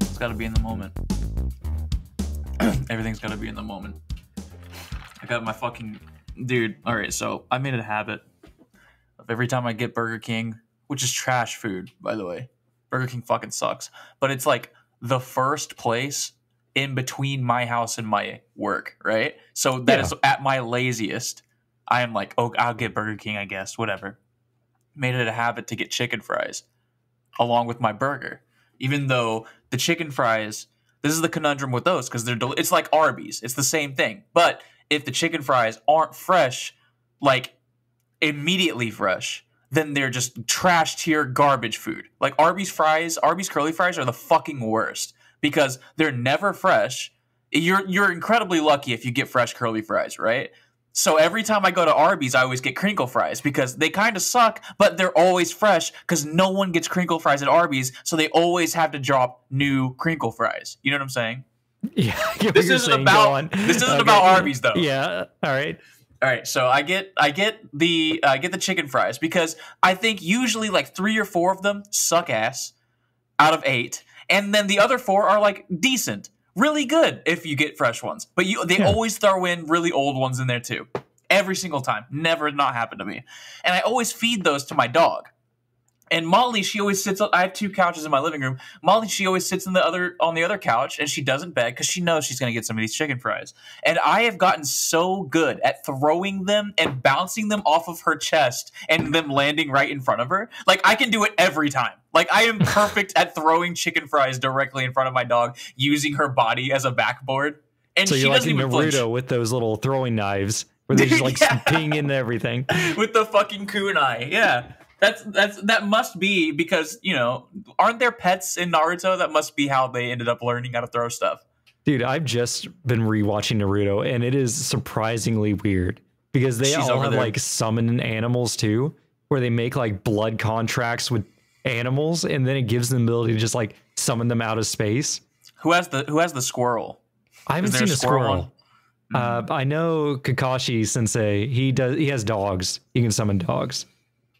It's got to be in the moment. Everything's got to be in the moment. I got my fucking dude. All right, so I made it a habit of every time I get Burger King, which is trash food, by the way. Burger King fucking sucks, but it's like the first place in between my house and my work, right? So that Yeah. is at my laziest. I am like, oh, I'll get Burger King, I guess, whatever. Made it a habit to get chicken fries along with my burger, even though the chicken fries. This is the conundrum with those because they're del- it's like Arby's. It's the same thing, but if the chicken fries aren't fresh, like immediately fresh, then they're just trash tier garbage food. Like Arby's fries, Arby's curly fries are the fucking worst because they're never fresh. You're you're incredibly lucky if you get fresh curly fries, right? So every time I go to Arby's, I always get crinkle fries because they kind of suck, but they're always fresh because no one gets crinkle fries at Arby's, so they always have to drop new crinkle fries. You know what I'm saying? Yeah, I get what This isn't about- this isn't about Arby's, though. Yeah. All right. All right, so I get I get the I get the chicken fries because I think usually like three or four of them suck ass out of eight, and then the other four are like decent, really good if you get fresh ones. But you they Yeah. always throw in really old ones in there too, every single time. Never not happened to me, and I always feed those to my dog. And Molly, she always sits. On I have two couches in my living room. Molly, she always sits in the other on the other couch, and she doesn't beg because she knows she's gonna get some of these chicken fries. And I have gotten so good at throwing them and bouncing them off of her chest and them landing right in front of her. Like I can do it every time. Like I am perfect at throwing chicken fries directly in front of my dog using her body as a backboard. And So she you're like doesn't in even Naruto flinch with those little throwing knives where they just like Yeah. ping into everything. with the fucking kunai. Yeah. That's that's that must be because, you know, aren't there pets in Naruto? That must be how they ended up learning how to throw stuff. Dude, I've just been rewatching Naruto and it is surprisingly weird because they She's all have there. like summon animals too, where they make like blood contracts with animals and then it gives them the ability to just like summon them out of space. Who has the who has the squirrel? I haven't seen a squirrel squirrel. Uh, I know Kakashi Sensei. He does. He has dogs. He can summon dogs,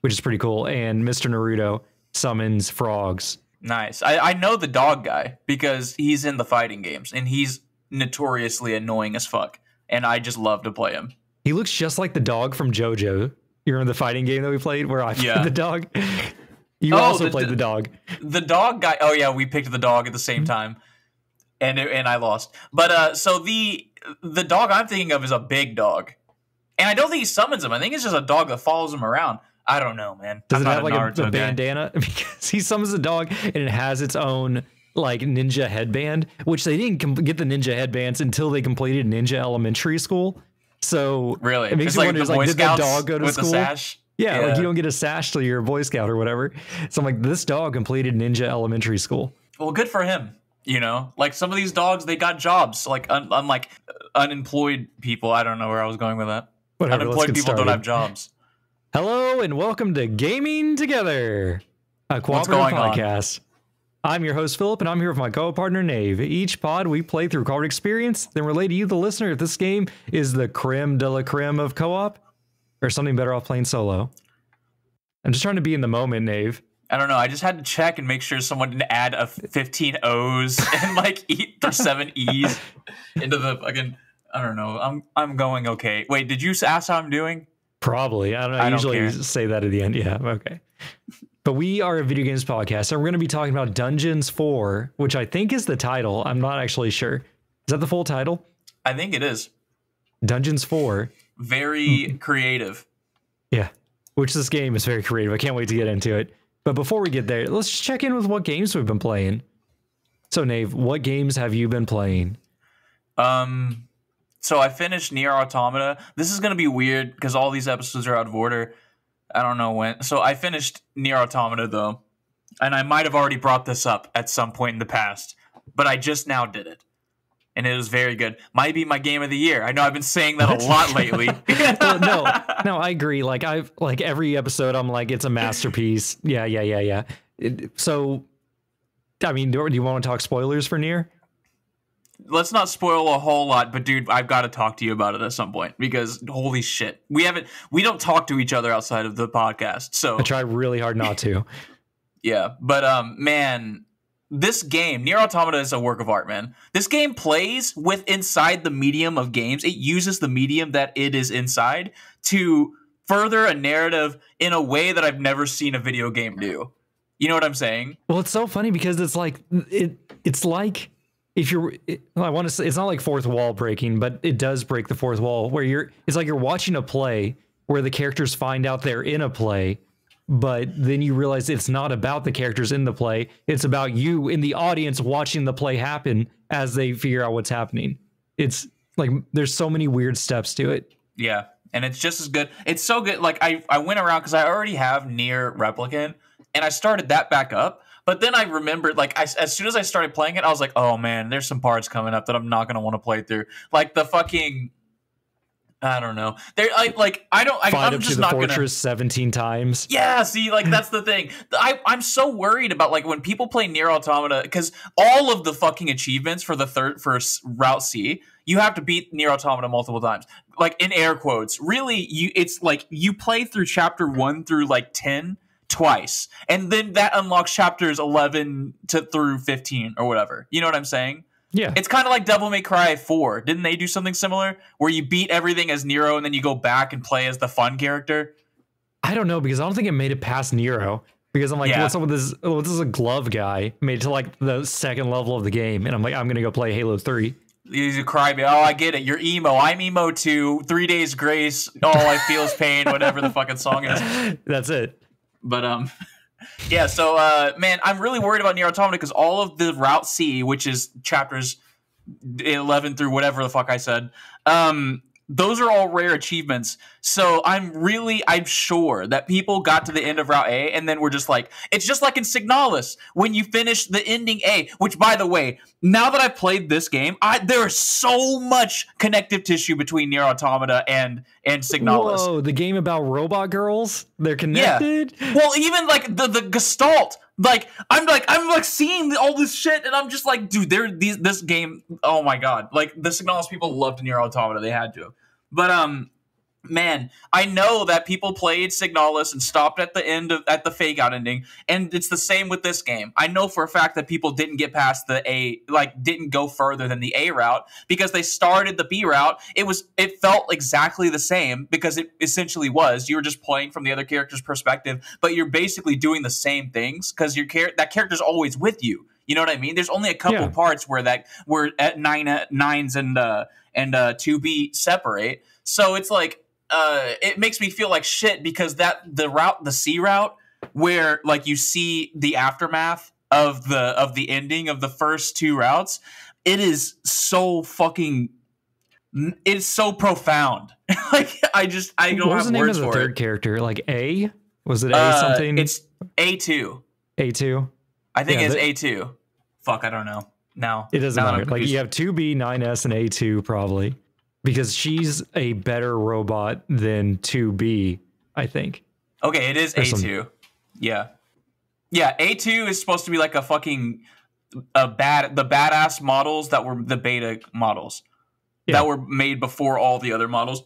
which is pretty cool. And Mr. Naruto summons frogs. Nice. I, I know the dog guy because he's in the fighting games and he's notoriously annoying as fuck. And I just love to play him. He looks just like the dog from JoJo. You remember the fighting game that we played where I played Yeah. the dog? You Oh, also the- played the- the dog. The dog guy. Oh yeah, we picked the dog at the same time, and it- and I lost. But uh, so the the dog I'm thinking of is a big dog, and I don't think he summons him. I think it's just a dog that follows him around. I don't know, man. Does I'm it have like a, Naruto a guy. bandana? Because he summons the dog and it has its own like ninja headband, which they didn't com- get the ninja headbands until they completed Ninja Elementary School. So Really? it makes It's you like wonder, like, did the dog go to school? sash. Yeah, like you don't get a sash till you're a Boy Scout or whatever. So I'm like, this dog completed Ninja Elementary School. Well, good for him. You know, like some of these dogs, they got jobs. Like un- unlike uh, unemployed people, I don't know where I was going with that. Whatever, unemployed people don't have jobs. Hello and welcome to Gaming Together, a cooperative going on? podcast. I'm your host Philip, and I'm here with my co-partner Nave. Each pod we play through card experience, then relay to you, the listener, if this game is the creme de la creme of co-op, or something better off playing solo. I'm just trying to be in the moment, Nave. I don't know. I just had to check and make sure someone didn't add a 15 O's and like eat or seven E's into the fucking. I don't know. I'm I'm going okay. Wait, did you ask how I'm doing? Probably. I don't know. I, I don't usually care. say that at the end. Yeah. Okay. But we are a video games podcast, and we're going to be talking about Dungeons 4, which I think is the title. I'm not actually sure. Is that the full title? I think it is Dungeons 4. very creative. Yeah. Which this game is very creative. I can't wait to get into it. But before we get there, let's just check in with what games we've been playing. So, Nave, what games have you been playing? Um, so I finished Nier Automata. This is gonna be weird because all these episodes are out of order. I don't know when. So I finished Nier Automata though, and I might have already brought this up at some point in the past, but I just now did it, and it was very good. Might be my game of the year. I know I've been saying that a lot lately. well, no, no, I agree. Like I've like every episode, I'm like, it's a masterpiece. Yeah, yeah, yeah, yeah. It- so, I mean, do, do you want to talk spoilers for Nier? Let's not spoil a whole lot, but dude, I've got to talk to you about it at some point because holy shit, we haven't we don't talk to each other outside of the podcast. So I try really hard not to. yeah, but um, man, this game, Nier Automata, is a work of art, man. This game plays with inside the medium of games. It uses the medium that it is inside to further a narrative in a way that I've never seen a video game do. You know what I'm saying? Well, it's so funny because it's like it. It's like if you're. It, I want to say it's not like fourth wall breaking, but it does break the fourth wall where you're. It's like you're watching a play where the characters find out they're in a play, but then you realize it's not about the characters in the play. It's about you in the audience watching the play happen as they figure out what's happening. It's like there's so many weird steps to it. Yeah, and it's just as good. It's so good. Like I, I went around because I already have Nier Replicant, and I started that back up. But then I remembered, like, I, as soon as I started playing it, I was like, "Oh man, there's some parts coming up that I'm not gonna want to play through." Like the fucking, I don't know. They're like, like I don't. I, Find I'm to just the not fortress gonna. 17 times. Yeah, see, like that's the thing. I I'm so worried about like when people play Nier Automata because all of the fucking achievements for the third for Route C, you have to beat Nier Automata multiple times. Like in air quotes. Really, you it's like you play through chapter one through like ten twice, and then that unlocks chapters eleven to through fifteen or whatever. You know what I'm saying? Yeah. It's kind of like Devil May Cry 4. Didn't they do something similar where you beat everything as Nero and then you go back and play as the fun character? I don't know because I don't think it made it past Nero. Because I'm like, Yeah. what's up with this? Oh, this is a glove guy made it to like the second level of the game, and I'm like, I'm gonna go play Halo Three. You cry, oh, I get it. You're emo. I'm emo too. Three days grace. All I feel is pain. Whatever the fucking song is. That's it. But um, yeah. So uh, man, I'm really worried about Nier Automata because all of the Route C, which is chapters eleven through whatever the fuck I said, um, those are all rare achievements. So I'm really, I'm sure that people got to the end of Route A and then we're just like, it's just like in Signalis when you finish the ending A. Which, by the way, now that I've played this game, I there is so much connective tissue between Nier Automata and and Signalis. Whoa, the game about robot girls? They're connected. Well, even like the the Gestalt, like I'm like I'm like seeing all this shit, and I'm just like, dude, there these this game. Oh my god, like the Signalis people loved Nier Automata, they had to. But um, man, I know that people played Signalis and stopped at the end of at the fake out ending, and it's the same with this game. I know for a fact that people didn't get past the A, like didn't go further than the A route because they started the B route. It was it felt exactly the same because it essentially was. You were just playing from the other character's perspective, but you're basically doing the same things because your char- that character's always with you. You know what I mean? There's only a couple Yeah. parts where that where at nine uh, nines and uh and uh two B separate. So it's like uh it makes me feel like shit because that the route the C route where like you see the aftermath of the of the ending of the first two routes, it is so fucking it's so profound. like I just I don't what was have the name of the for third it. character? Like A? Was it A Uh, something? It's A two. A two. I think Yeah, it's the- A two. Fuck, I don't know. Now It doesn't matter. Like you have two B, nine S, and A two probably because she's a better robot than two B. I think. Okay, it is A There's some- two. Yeah, yeah. A two is supposed to be like a fucking a bad the badass models that were the beta models Yeah. that were made before all the other models.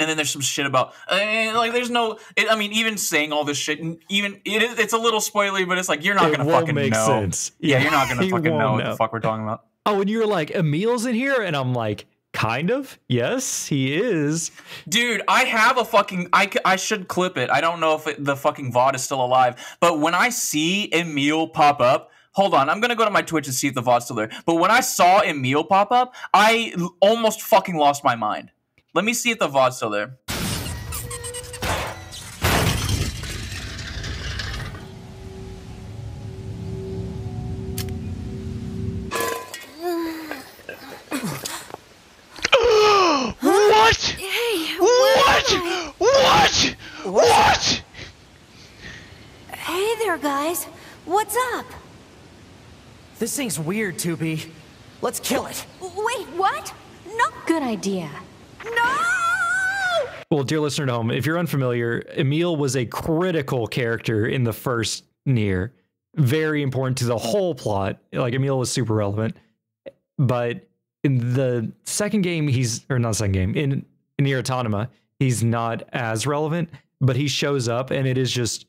And then there's some shit about uh, like there's no. It, I mean, even saying all this shit, and even it is it's a little spoilery, but it's like you're not It gonna fucking make know. sense. Yeah, you're not gonna fucking won't know what the fuck we're talking about. Oh, and you were like, Emil's in here, and I'm like, kind of. Yes, he is. Dude, I have a fucking. I, I should clip it. I don't know if it, the fucking VOD is still alive. But when I see Emil pop up, hold on. I'm to go to my Twitch and see if the VOD's still there. But when I saw Emil pop up, I almost fucking lost my mind. Let me see if the VOD's still there. Guys. What's up? This thing's weird, 2B. Let's kill it. Wait, what? No. Good idea. No! Well, dear listener at home, if you're unfamiliar, Emil was a critical character in the first Nier. Very important to the whole plot. Like Emil was super relevant. But in the second game, he's or not second game in in Nier Automata, he's not as relevant, but he shows up and it is just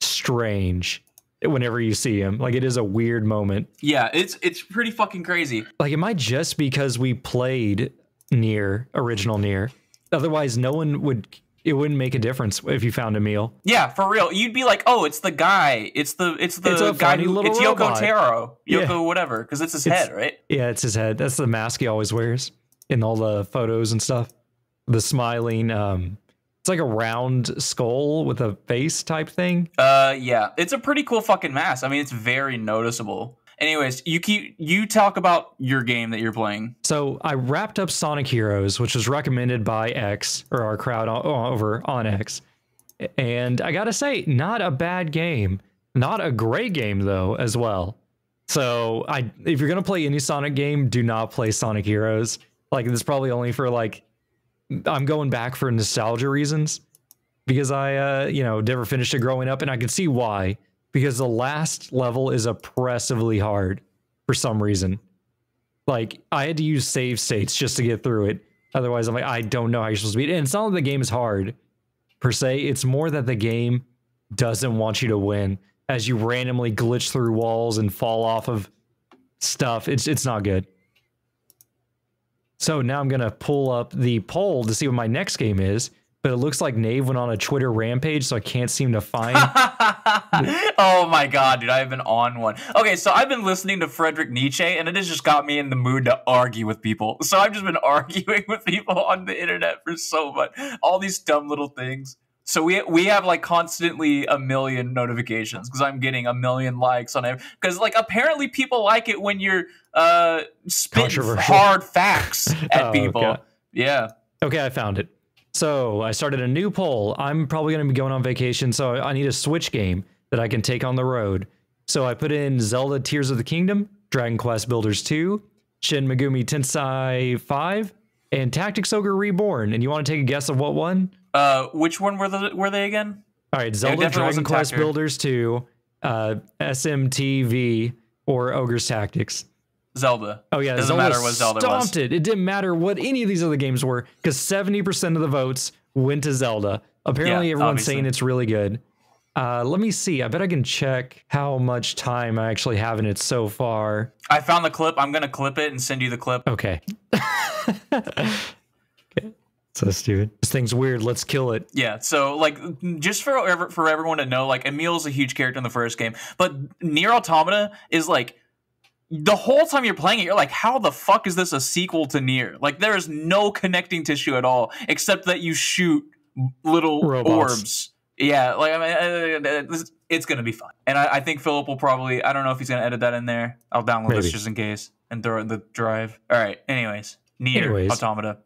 strange whenever you see him. Like it is a weird moment. Yeah, it's it's pretty fucking crazy. Like it might just because we played Nier original Nier. Otherwise, no one would. It wouldn't make a difference if you found Emil. Yeah, for real. You'd be like, "Oh, it's the guy. It's the it's the It's guy who little it's Yoko robot." Taro, Yoko Yeah. whatever, because it's his It's- head, right? Yeah, it's his head. That's the mask he always wears in all the photos and stuff. The smiling. Um, like a round skull with a face type thing. Uh, yeah, it's a pretty cool fucking mask. I mean, it's very noticeable. Anyways, you keep you talk about your game that you're playing. So I wrapped up Sonic Heroes, which was recommended by X or our crowd over on X, and I gotta say, not a bad game. Not a great game though, as well. So I, if you're gonna play any Sonic game, do not play Sonic Heroes. Like this is probably only for like, I'm going back for nostalgia reasons because I, uh, you know, never finished it growing up, and I can see why. Because the last level is oppressively hard for some reason. Like I had to use save states just to get through it. Otherwise, I'm like, I don't know how you're supposed to beat it. And it's not that the game is hard per se. It's more that the game doesn't want you to win as you randomly glitch through walls and fall off of stuff. It's it's not good. So now I'm gonna pull up the poll to see what my next game is. But it looks like Nave went on a Twitter rampage, so I can't seem to find. oh my god, dude, I've been on one. Okay, so I've been listening to Frederick Nietzsche, and it has just got me in the mood to argue with people. So I've just been arguing with people on the internet for so much, all these dumb little things. So we we have like constantly a million notifications because I'm getting a million likes on it. Because like apparently people like it when you're uh spitting hard facts at Oh, people. okay. Yeah. Okay, I found it. So I started a new poll. I'm probably going to be going on vacation, so I need a Switch game that I can take on the road. So I put in Zelda Tears of the Kingdom, Dragon Quest Builders 2, Shin Megami Tensei 5, and Tactics Ogre Reborn. And you want to take a guess of what one? Uh, which one were the were they again? All right, Zelda Dragon Quest Tactor. Builders 2, uh, SMTV, or Ogre's Tactics. Zelda. Oh yeah, doesn't Zelda matter what Zelda was. stomped it. It didn't matter what any of these other games were because seventy percent of the votes went to Zelda. Apparently, Yeah, everyone's obviously. saying it's really good. Uh, let me see. I bet I can check how much time I actually have in it so far. I found the clip. I'm gonna clip it and send you the clip. Okay. okay. So stupid. This thing's weird. Let's kill it. Yeah. So like, just for ever- for everyone to know, like Emil's a huge character in the first game, but Nier Automata is like. The whole time you're playing it, you're like, "How the fuck is this a sequel to Nier?" Like, there is no connecting tissue at all, except that you shoot little Robots. orbs. Yeah, like I mean, uh, uh, this- it's gonna be fun, and I, I think Philip will probably. I don't know if he's gonna edit that in there. I'll download this just in case and throw it in the drive. All right. Anyways, Nier Anyways. Automata.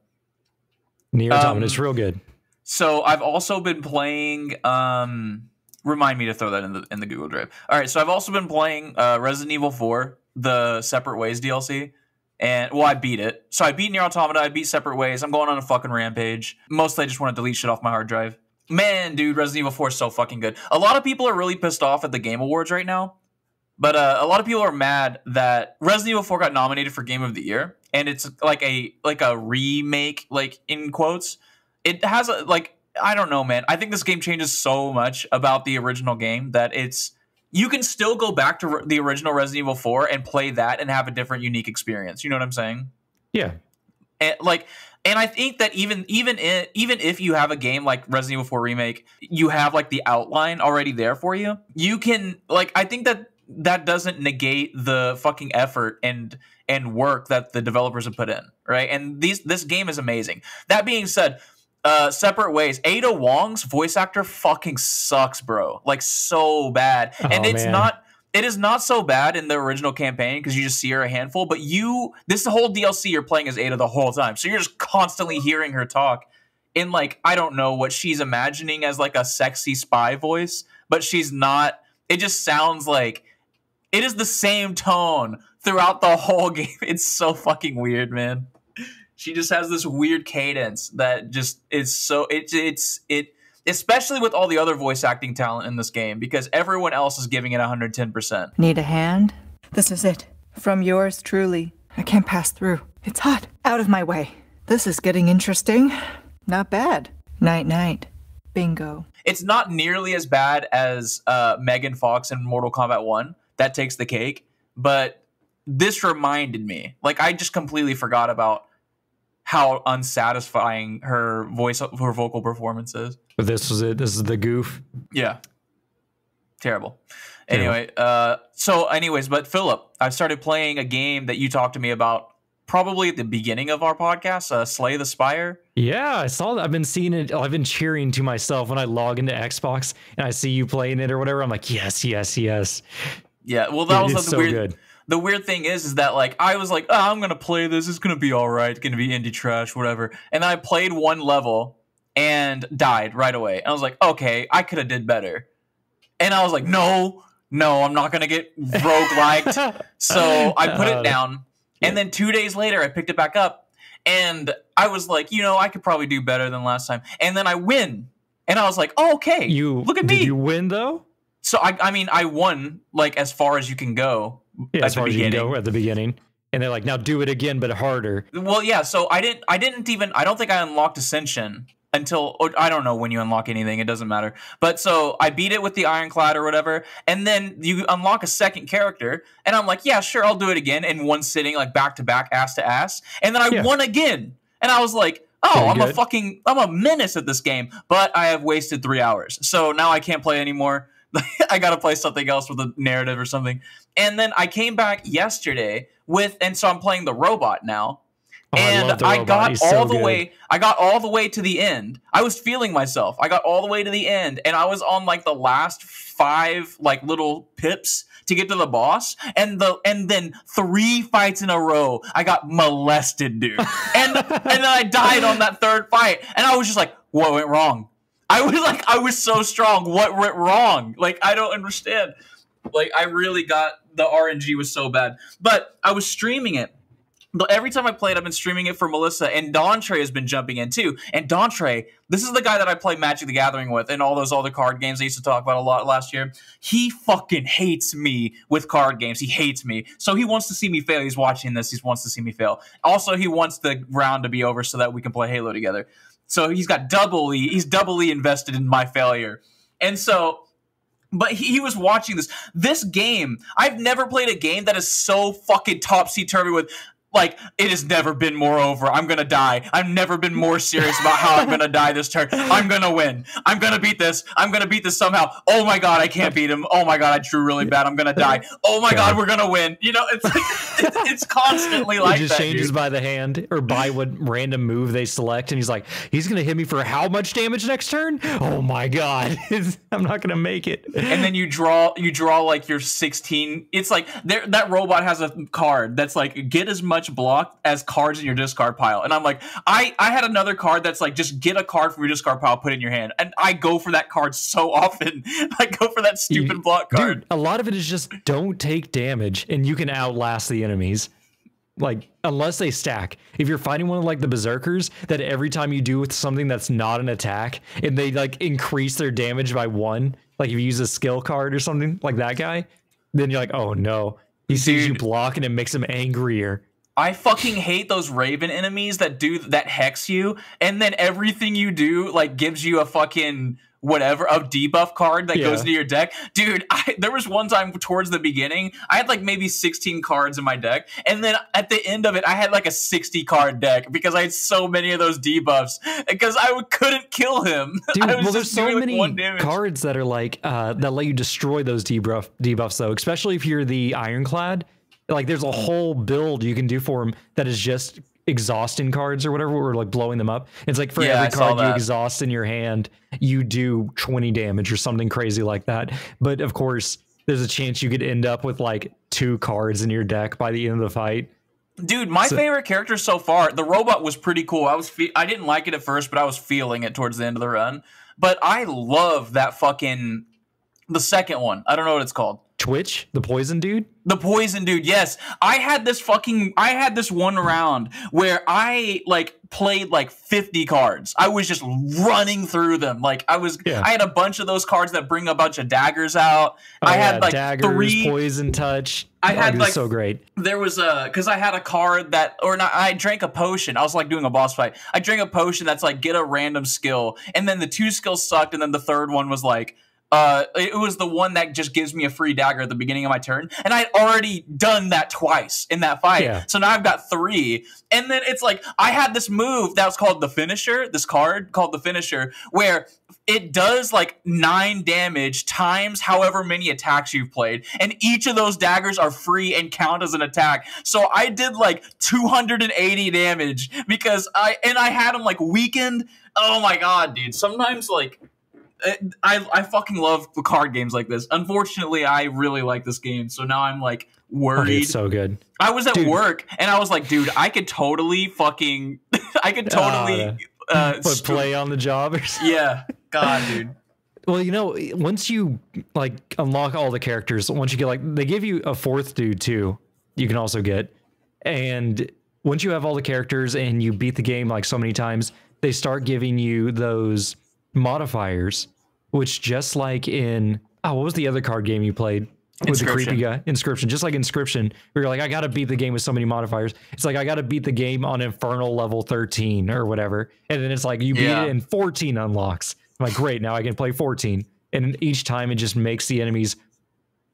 Nier Um, Automata. It's real good. So I've also been playing. Um, remind me to throw that in the in the Google Drive. All right. So I've also been playing uh, Resident Evil Four, the Separate Ways DLC, and well, I beat it. So I beat Nier Automata. I beat Separate Ways. I'm going on a fucking rampage. Mostly, I just want to delete shit off my hard drive. Man, dude, Resident Evil 4 is so fucking good. A lot of people are really pissed off at the Game Awards right now. But uh, a lot of people are mad that Resident Evil 4 got nominated for Game of the Year, and it's like a like a remake, like in quotes. It has a like I don't know, man. I think this game changes so much about the original game that it's you can still go back to the original Resident Evil 4 and play that and have a different, unique experience. You know what I'm saying? Yeah. and like and i think that even even i even if you have a game like resident evil 4 remake you have like the outline already there for you you can like i think that that doesn't negate the fucking effort and and work that the developers have put in right and these this game is amazing that being said uh separate ways ada wong's voice actor fucking sucks bro like so bad and Oh, it's man. not it is not so bad in the original campaign because you just see her a handful, but you this whole DLC you're playing as Ada the whole time. So you're just constantly hearing her talk in like I don't know what she's imagining as like a sexy spy voice, but she's not it just sounds like it is the same tone throughout the whole game. It's so fucking weird, man. She just has this weird cadence that just is so it's it's it especially with all the other voice acting talent in this game because everyone else is giving it 110%. Need a hand? This is it. From yours truly. I can't pass through. It's hot. Out of my way. This is getting interesting. Not bad. Night night. Bingo. It's not nearly as bad as uh, Megan Fox in Mortal Kombat 1. That takes the cake. But this reminded me. Like, I just completely forgot about how unsatisfying her voice, her vocal performance is. But this was it. This is the goof. Yeah. Terrible. Anyway, uh, so anyways, but Philip, I've started playing a game that you talked to me about probably at the beginning of our podcast, uh, Slay the Spire. Yeah, I saw that. I've been seeing it. I've been cheering to myself when I log into Xbox and I see you playing it or whatever. I'm like, yes, yes, yes. Yeah, well, that It was is the so weird. good. The weird thing is, is that like I was like, oh, I'm gonna play this. It's gonna be all right. It's gonna be indie trash, whatever. And then I played one level and died right away. And I was like, okay, I could have did better. And I was like, no, no, I'm not gonna get rogueliked. so I put it down. And then two days later, I picked it back up, and I was like, you know, I could probably do better than last time. And then I win, and I was like, oh, okay, You look at did me. you win though? So I, I mean, I won like as far as you can go Yeah, at as the far as you can go at the beginning. And they're like, now do it again, but harder. Well, yeah. So I didn't. I didn't even. I don't think I unlocked Ascension until or I don't know when you unlock anything. It doesn't matter. But so I beat it with the Ironclad or whatever, and then you unlock a second character, and I'm like, yeah, sure, I'll do it again in one sitting, like back to back, ass to ass, and then I Yeah. won again, and I was like. Oh, Very I'm a fucking I'm a menace at this game, but I have wasted three hours. So now I can't play anymore. I gotta play something else with a narrative or something. And then I came back yesterday with, and so I'm playing the robot now Oh, and the I, got He's all so the good. way I got all the way to the end. I was feeling myself. I got all the way to the end and I was on like the last 5 like little pips to get to the boss and the and then 3 fights in a row I got molested, dude. And and then I died on that third fight and I was just like what went wrong? I was like I was so strong. What went wrong? Like I don't understand. Like I really got the RNG was so bad. But I was streaming it every time I played, I've been streaming it for Melissa, and Dontre has been jumping in too. And Dontre, this is the guy that I play Magic the Gathering with, and all those other card games I used to talk about a lot last year. He fucking hates me with card games. He hates me, so he wants to see me fail. He's watching this. He wants to see me fail. Also, he wants the round to be over so that we can play Halo together. So he's got doubly, he's doubly invested in my failure, and so but he, he was watching this. This game i've never played a game that is so fucking topsy-turvy with like it has never been more over. I'm gonna die. I've never been more serious about how i'm gonna die this turn. I'm gonna win. I'm gonna beat this. I'm gonna beat this somehow. Oh my god i can't beat him. Oh my god i drew really bad. I'm gonna die. Oh my god we're gonna win. You know it's like it's, it's constantly like it just that changes dude. by the hand or by what random move they select, and he's like, he's gonna hit me for how much damage next turn? Oh my god, I'm not gonna make it. and then you draw you draw like your 16 it's like there that robot has a card that's like get as much block as cards in your discard pile and i'm like i i had another card that's like just get a card from your discard pile put it in your hand and i go for that card so often i go for that stupid You- block card Dude, a lot of it is just don't take damage, and you can outlast the enemies. Like unless they stack. If you're fighting one of like the berserkers, that every time you do with something that's not an attack, and they like increase their damage by one, like if you use a skill card or something like that guy, then you're like, oh no. He sees you block and it makes him angrier. I fucking hate those Raven enemies that do that hex you, and then everything you do like gives you a fucking whatever a debuff card that Yeah. goes into your deck. Dude, I, there was one time towards the beginning, I had like maybe 16 cards in my deck, and then at the end of it, I had like a 60 card deck because I had so many of those debuffs because I couldn't kill him. Dude, well, there's so like, many cards that are like uh, that let you destroy those debuff debuffs though, especially if you're the Ironclad. Like, there's a whole build you can do for them that is just exhausting cards or whatever, or like blowing them up. It's like for Yeah, every saw card you exhaust in your hand, you do 20 damage or something crazy like that. But of course, there's a chance you could end up with like two cards in your deck by the end of the fight. Dude, my favorite character so far, the robot was pretty cool. I was fe- I didn't like it at first, but I was feeling it towards the end of the run. But I love that fucking the second one. I don't know what it's called. Twitch, the poison dude. The poison dude, yes. I had this fucking I had this one round where I like played like 50 cards. I was just running through them. Like I was Yeah. I had a bunch of those cards that bring a bunch of daggers out. Oh, I yeah, had like daggers, three poison touch. I Oh, had, like, so great. there was a because I had a card that or not I drank a potion. I was like doing a boss fight. I drank a potion that's like get a random skill, and then the two skills sucked, and then the third one was like uh it was the one that just gives me a free dagger at the beginning of my turn, and I'd already done that twice in that fight. Yeah. So now I've got three, and then it's like I had this move that was called the finisher. This card called the finisher, where it does like nine damage times however many attacks you've played, and each of those daggers are free and count as an attack. So I did like 280 damage because I and I had them like weakened. Oh my god, dude! Sometimes like. I, I fucking love the card games like this. Unfortunately, I really like this game, so now I'm like Oh, worried. it's so good. I was at Dude. work and I was like, dude, I could totally fucking, I could totally, uh, screw- play on the job or something. Yeah, God, dude. Well, you know, once you like unlock all the characters, once you get like they give you a fourth dude too, you can also get. And once you have all the characters and you beat the game like so many times, they start giving you those modifiers, which just like in oh, what was the other card game you played? With the creepy Inscryption. guy, Inscryption, just like Inscryption, where you're like, I gotta beat the game with so many modifiers. It's like I gotta beat the game on infernal level 13 or whatever. And then it's like you beat Yeah. it and 14 unlocks. I'm like, great, now I can play 14. And each time it just makes the enemies,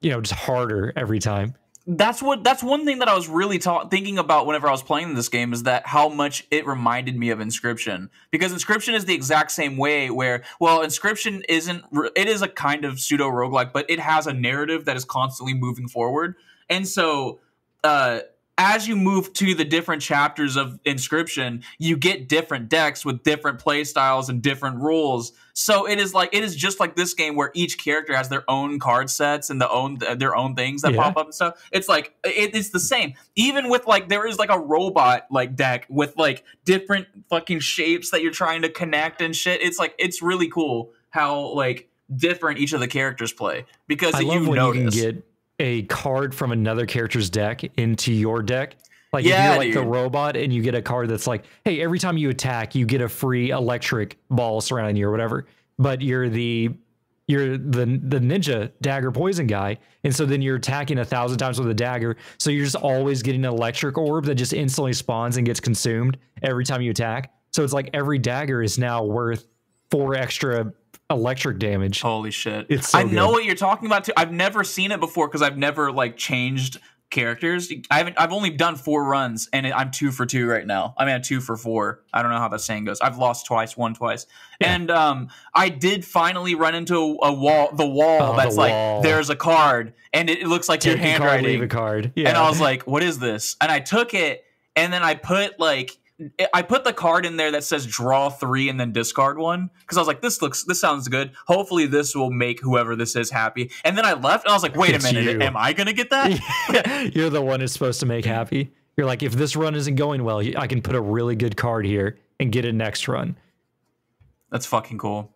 you know, just harder every time. That's what. That's one thing that I was really ta- thinking about whenever I was playing this game is that how much it reminded me of Inscryption because Inscryption is the exact same way. Where well, Inscryption isn't. It is a kind of pseudo roguelike, but it has a narrative that is constantly moving forward, and so. uh as you move to the different chapters of Inscryption you get different decks with different play styles and different rules. So it is like it is just like this game where each character has their own card sets and the own their own things that Yeah. pop up. And stuff it's like it, it's the same. Even with like there is like a robot like deck with like different fucking shapes that you're trying to connect and shit. It's like it's really cool how like different each of the characters play because I you love when notice you can get a card from another character's deck into your deck. Like if you're like the robot and you get a card that's like, hey, every time you attack, you get a free electric ball surrounding you or whatever. But you're the you're the the ninja dagger poison guy, and so then you're attacking a thousand times with a dagger. So you're just always getting an electric orb that just instantly spawns and gets consumed every time you attack. So it's like every dagger is now worth four extra electric damage. Holy shit! It's so I know what you're talking about too. I've never seen it before because I've never like changed characters. I haven't. I've only done four runs, and I'm two for two right now. I mean, I'm two for four. I don't know how that saying goes. I've lost twice, won twice, and um, I did finally run into a, a wall. The wall Oh, the that's like wall. there's a card, and it, it looks like your Take a card, leave handwriting. a card. Yeah. And I was like, "What is this?" And I took it, and then I put like I put the card in there that says draw three and then discard one because I was like, "This looks, this sounds good. Hopefully, this will make whoever this is happy." And then I left, and I was like, "Wait a minute, you. am I gonna get that?" You're the one who's supposed to make happy. You're like, if this run isn't going well, I can put a really good card here and get a next run. That's fucking cool.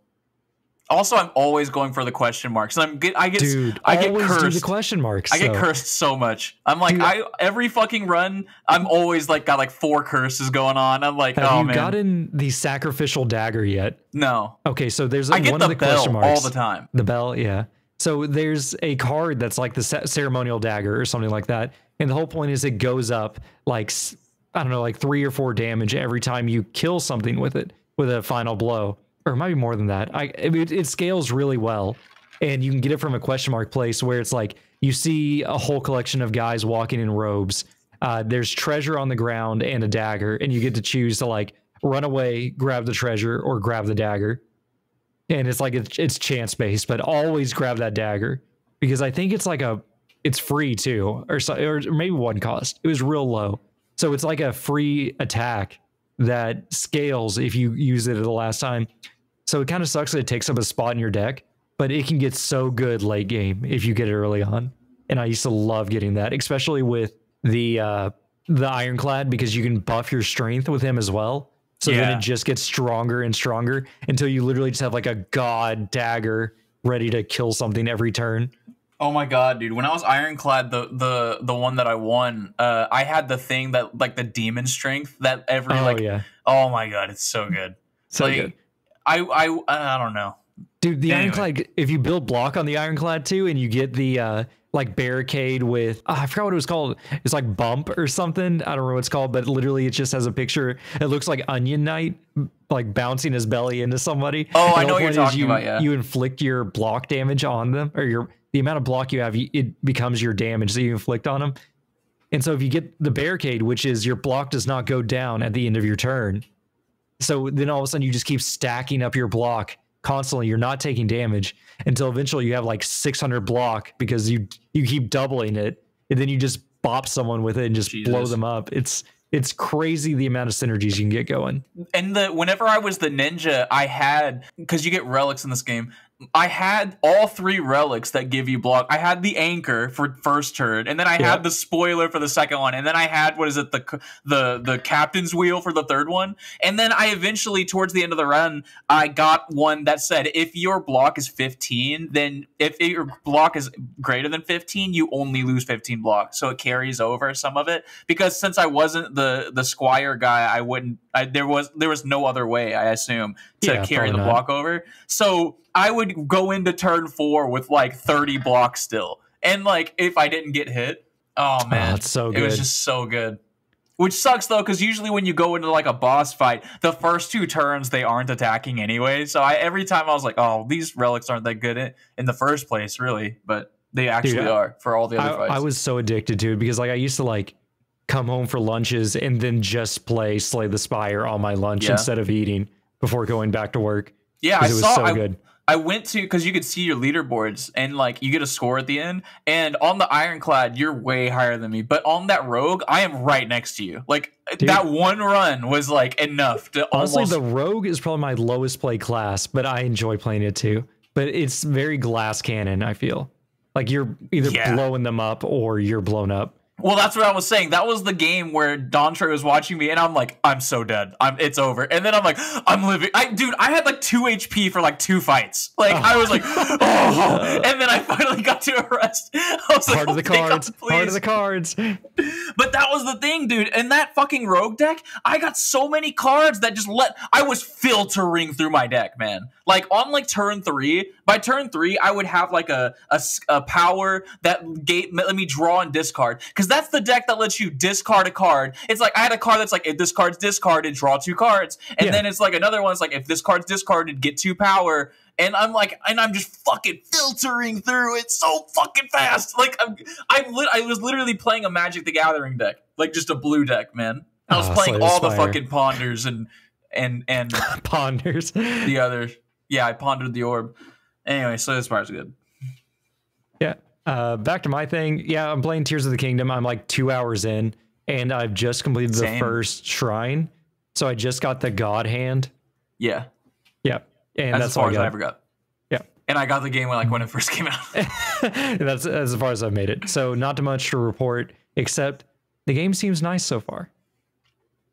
Also, I'm always going for the question marks. I'm get, I get, Dude, I get always cursed. do the question marks. I get though. cursed so much. I'm like, Dude. I every fucking run, I'm always like got like four curses going on. I'm like, Have oh you man, gotten the sacrificial dagger yet? no. Okay, so there's I get one the of the bell question marks. all the time. The bell, yeah. So there's a card that's like the ceremonial dagger or something like that, and the whole point is it goes up like I don't know, like three or four damage every time you kill something with it with a final blow, or it might be more than that. I it, it scales really well, and you can get it from a question mark place where it's like you see a whole collection of guys walking in robes. Uh, there's treasure on the ground and a dagger, and you get to choose to like run away, grab the treasure, or grab the dagger and it's like it's, it's chance based, but always grab that dagger because I think it's like a it's free too, or so, or maybe one cost. It was real low, so it's like a free attack that scales if you use it the last time. So it kind of sucks that it takes up a spot in your deck, but it can get so good late game if you get it early on. And I used to love getting that, especially with the uh, the ironclad because you can buff your strength with him as well. So then it just gets stronger and stronger until you literally just have like a god dagger ready to kill something every turn. Oh my god, dude! When I was ironclad, the the the one that I won, uh, I had the thing that like the demon strength that every Oh like. yeah, Oh my god, it's so good. so like, good. I I I don't know. Dude, the Anyway. ironclad. If you build block on the ironclad too, and you get the uh like barricade with ah, I forgot what it was called. It's like bump or something. I don't know what it's called, but literally it just has a picture. It looks like Onion Knight like bouncing his belly into somebody. Oh, And I know what you're talking you, about, yeah. you inflict your block damage on them, or your the amount of block you have, you- it becomes your damage that you inflict on them. And so if you get the barricade, which is your block does not go down at the end of your turn, so then all of a sudden you just keep stacking up your block constantly. You're not taking damage until eventually you have like 600 block because you you keep doubling it, and then you just bop someone with it and just blow them up. It's it's crazy the amount of synergies you can get going. And the whenever I was the ninja, I had because you get relics in this game. I had all three relics that give you block. I had the anchor for first turn, and then I Yeah. had the spoiler for the second one, and then I had what is it the the the captain's wheel for the third one, and then I eventually towards the end of the run I got one that said if your block is fifteen, then if your block is greater than fifteen, you only lose fifteen blocks, so it carries over some of it. Because since I wasn't the the squire guy, I wouldn't. I, there was there was no other way, I assume, to Yeah, carry the not. block over. So I would go into turn four with like 30 blocks still. And like if I didn't get hit, oh, oh man, it's so good. It was just so good. Which sucks though, because usually when you go into like a boss fight, the first two turns they aren't attacking anyway. So I every time I was like, oh, these relics aren't that good in, in the first place, really, but they actually I- are for all the I, other fights. I was so addicted to it because like I used to like come home for lunches and then just play Slay the Spire on my lunch Yeah. instead of eating before going back to work. yeah, I 'cause it was saw. so I, good. I went to because you could see your leaderboards and like you get a score at the end. And on the ironclad, you're way higher than me. But on that rogue, I am right next to you. Like Dude. that one run was like enough to Honestly, almost. the Rogue is probably my lowest play class, but I enjoy playing it too. But it's very glass cannon, I feel. Like you're either Yeah. blowing them up or you're blown up. Well, that's what I was saying. That was the game where Dontre was watching me, and I'm like, I'm so dead. I'm. It's over. And then I'm like, I'm living. I, dude, I had like two HP for like two fights. Like I was like, oh. And then I finally got to arrest. I was like, of the "Oh, God, cards. Heart please." of the cards. But that was the thing, dude. In that fucking rogue deck, I got so many cards that just let I was filtering through my deck, man. Like on like turn three, by turn three, I would have like a a, a power that gave let me draw and discard because that's the deck that lets you discard a card. It's like I had a card that's like if this card's discarded, draw two cards, and Yeah. then it's like another one's like if this card's discarded, get two power. And I'm like, and I'm just fucking filtering through it so fucking fast. Like I'm, I'm, lit I was literally playing a Magic the Gathering deck, like just a blue deck, man. I was Ah, playing all the fucking ponders and and and Ponders. the other. Yeah, I pondered the orb. Anyway, so this part's good. Yeah. Uh, back to my thing. Yeah, I'm playing Tears of the Kingdom. I'm like two hours in, and I've just completed the Same. first shrine. So I just got the God hand. Yeah, Yeah, and that's, that's, as far I as I ever got. Yeah, And I got the game when like when it first came out. that's as far as I've made it. So not too much to report, except the game seems nice so far.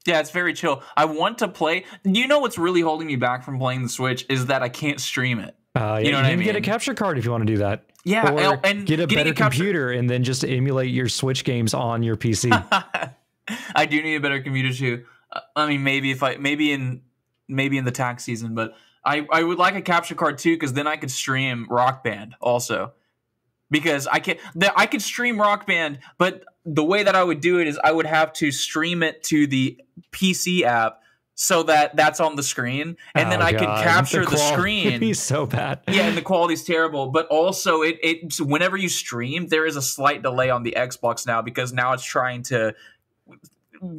Yeah, it's very chill. I want to play. You know what's really holding me back from playing the Switch is that I can't stream it. Uh, You know what I can get a capture card if you want to do that. Yeah, or and get a better a computer and then just emulate your Switch games on your PC. I do need a better computer too. Uh, I mean, maybe if I maybe in maybe in the tax season, but I I would like a capture card too because then I could stream Rock Band also. Because I can, the, I could stream Rock Band, but the way that I would do it is I would have to stream it to the PC app so that that's on the screen, and then Oh, I could God, capture the, quality screen. is so bad. Yeah, and the quality's terrible, but also it it so whenever you stream, there is a slight delay on the Xbox now because now it's trying to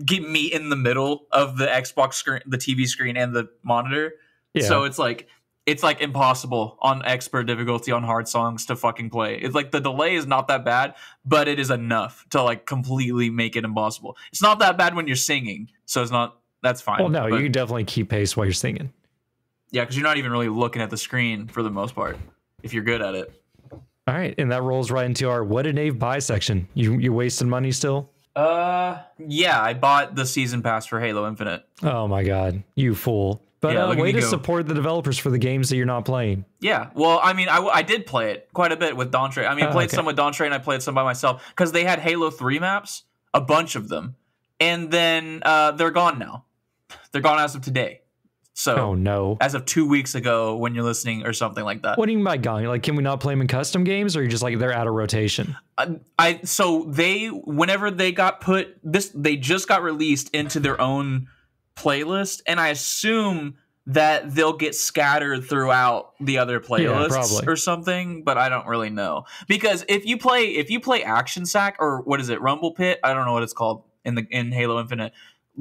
get me in the middle of the Xbox screen, the TV screen, and the monitor. Yeah. So it's like it's like impossible on expert difficulty on hard songs to fucking play. It's like the delay is not that bad, but it is enough to like completely make it impossible. It's not that bad when you're singing, so it's not. That's fine. well, no, but- you can definitely keep pace while you're singing. yeah, because you're not even really looking at the screen for the most part if you're good at it. All right, and that rolls right into our what a Nave buy section. You you wasting money still? Uh, yeah, I bought the season pass for Halo Infinite. Oh my god, you fool! But Yeah, uh, way to go. support the developers for the games that you're not playing. Yeah, well, I mean, I, I did play it quite a bit with Dontre. I mean, I Oh, played okay. some with Dontre and I played some by myself because they had Halo Three maps, a bunch of them, and then uh, they're gone now. They're gone as of today. So Oh no. as of two weeks ago, when you're listening, or something like that. What do you mean by gone? Like, can we not play them in custom games, or are you just like they're out of rotation? I, I so they whenever they got put this they just got released into their own playlist and I assume that they'll get scattered throughout the other playlists probably. or something but I don't really know because if you play if you play Action Sack or what is it Rumble Pit I don't know what it's called in the in Halo Infinite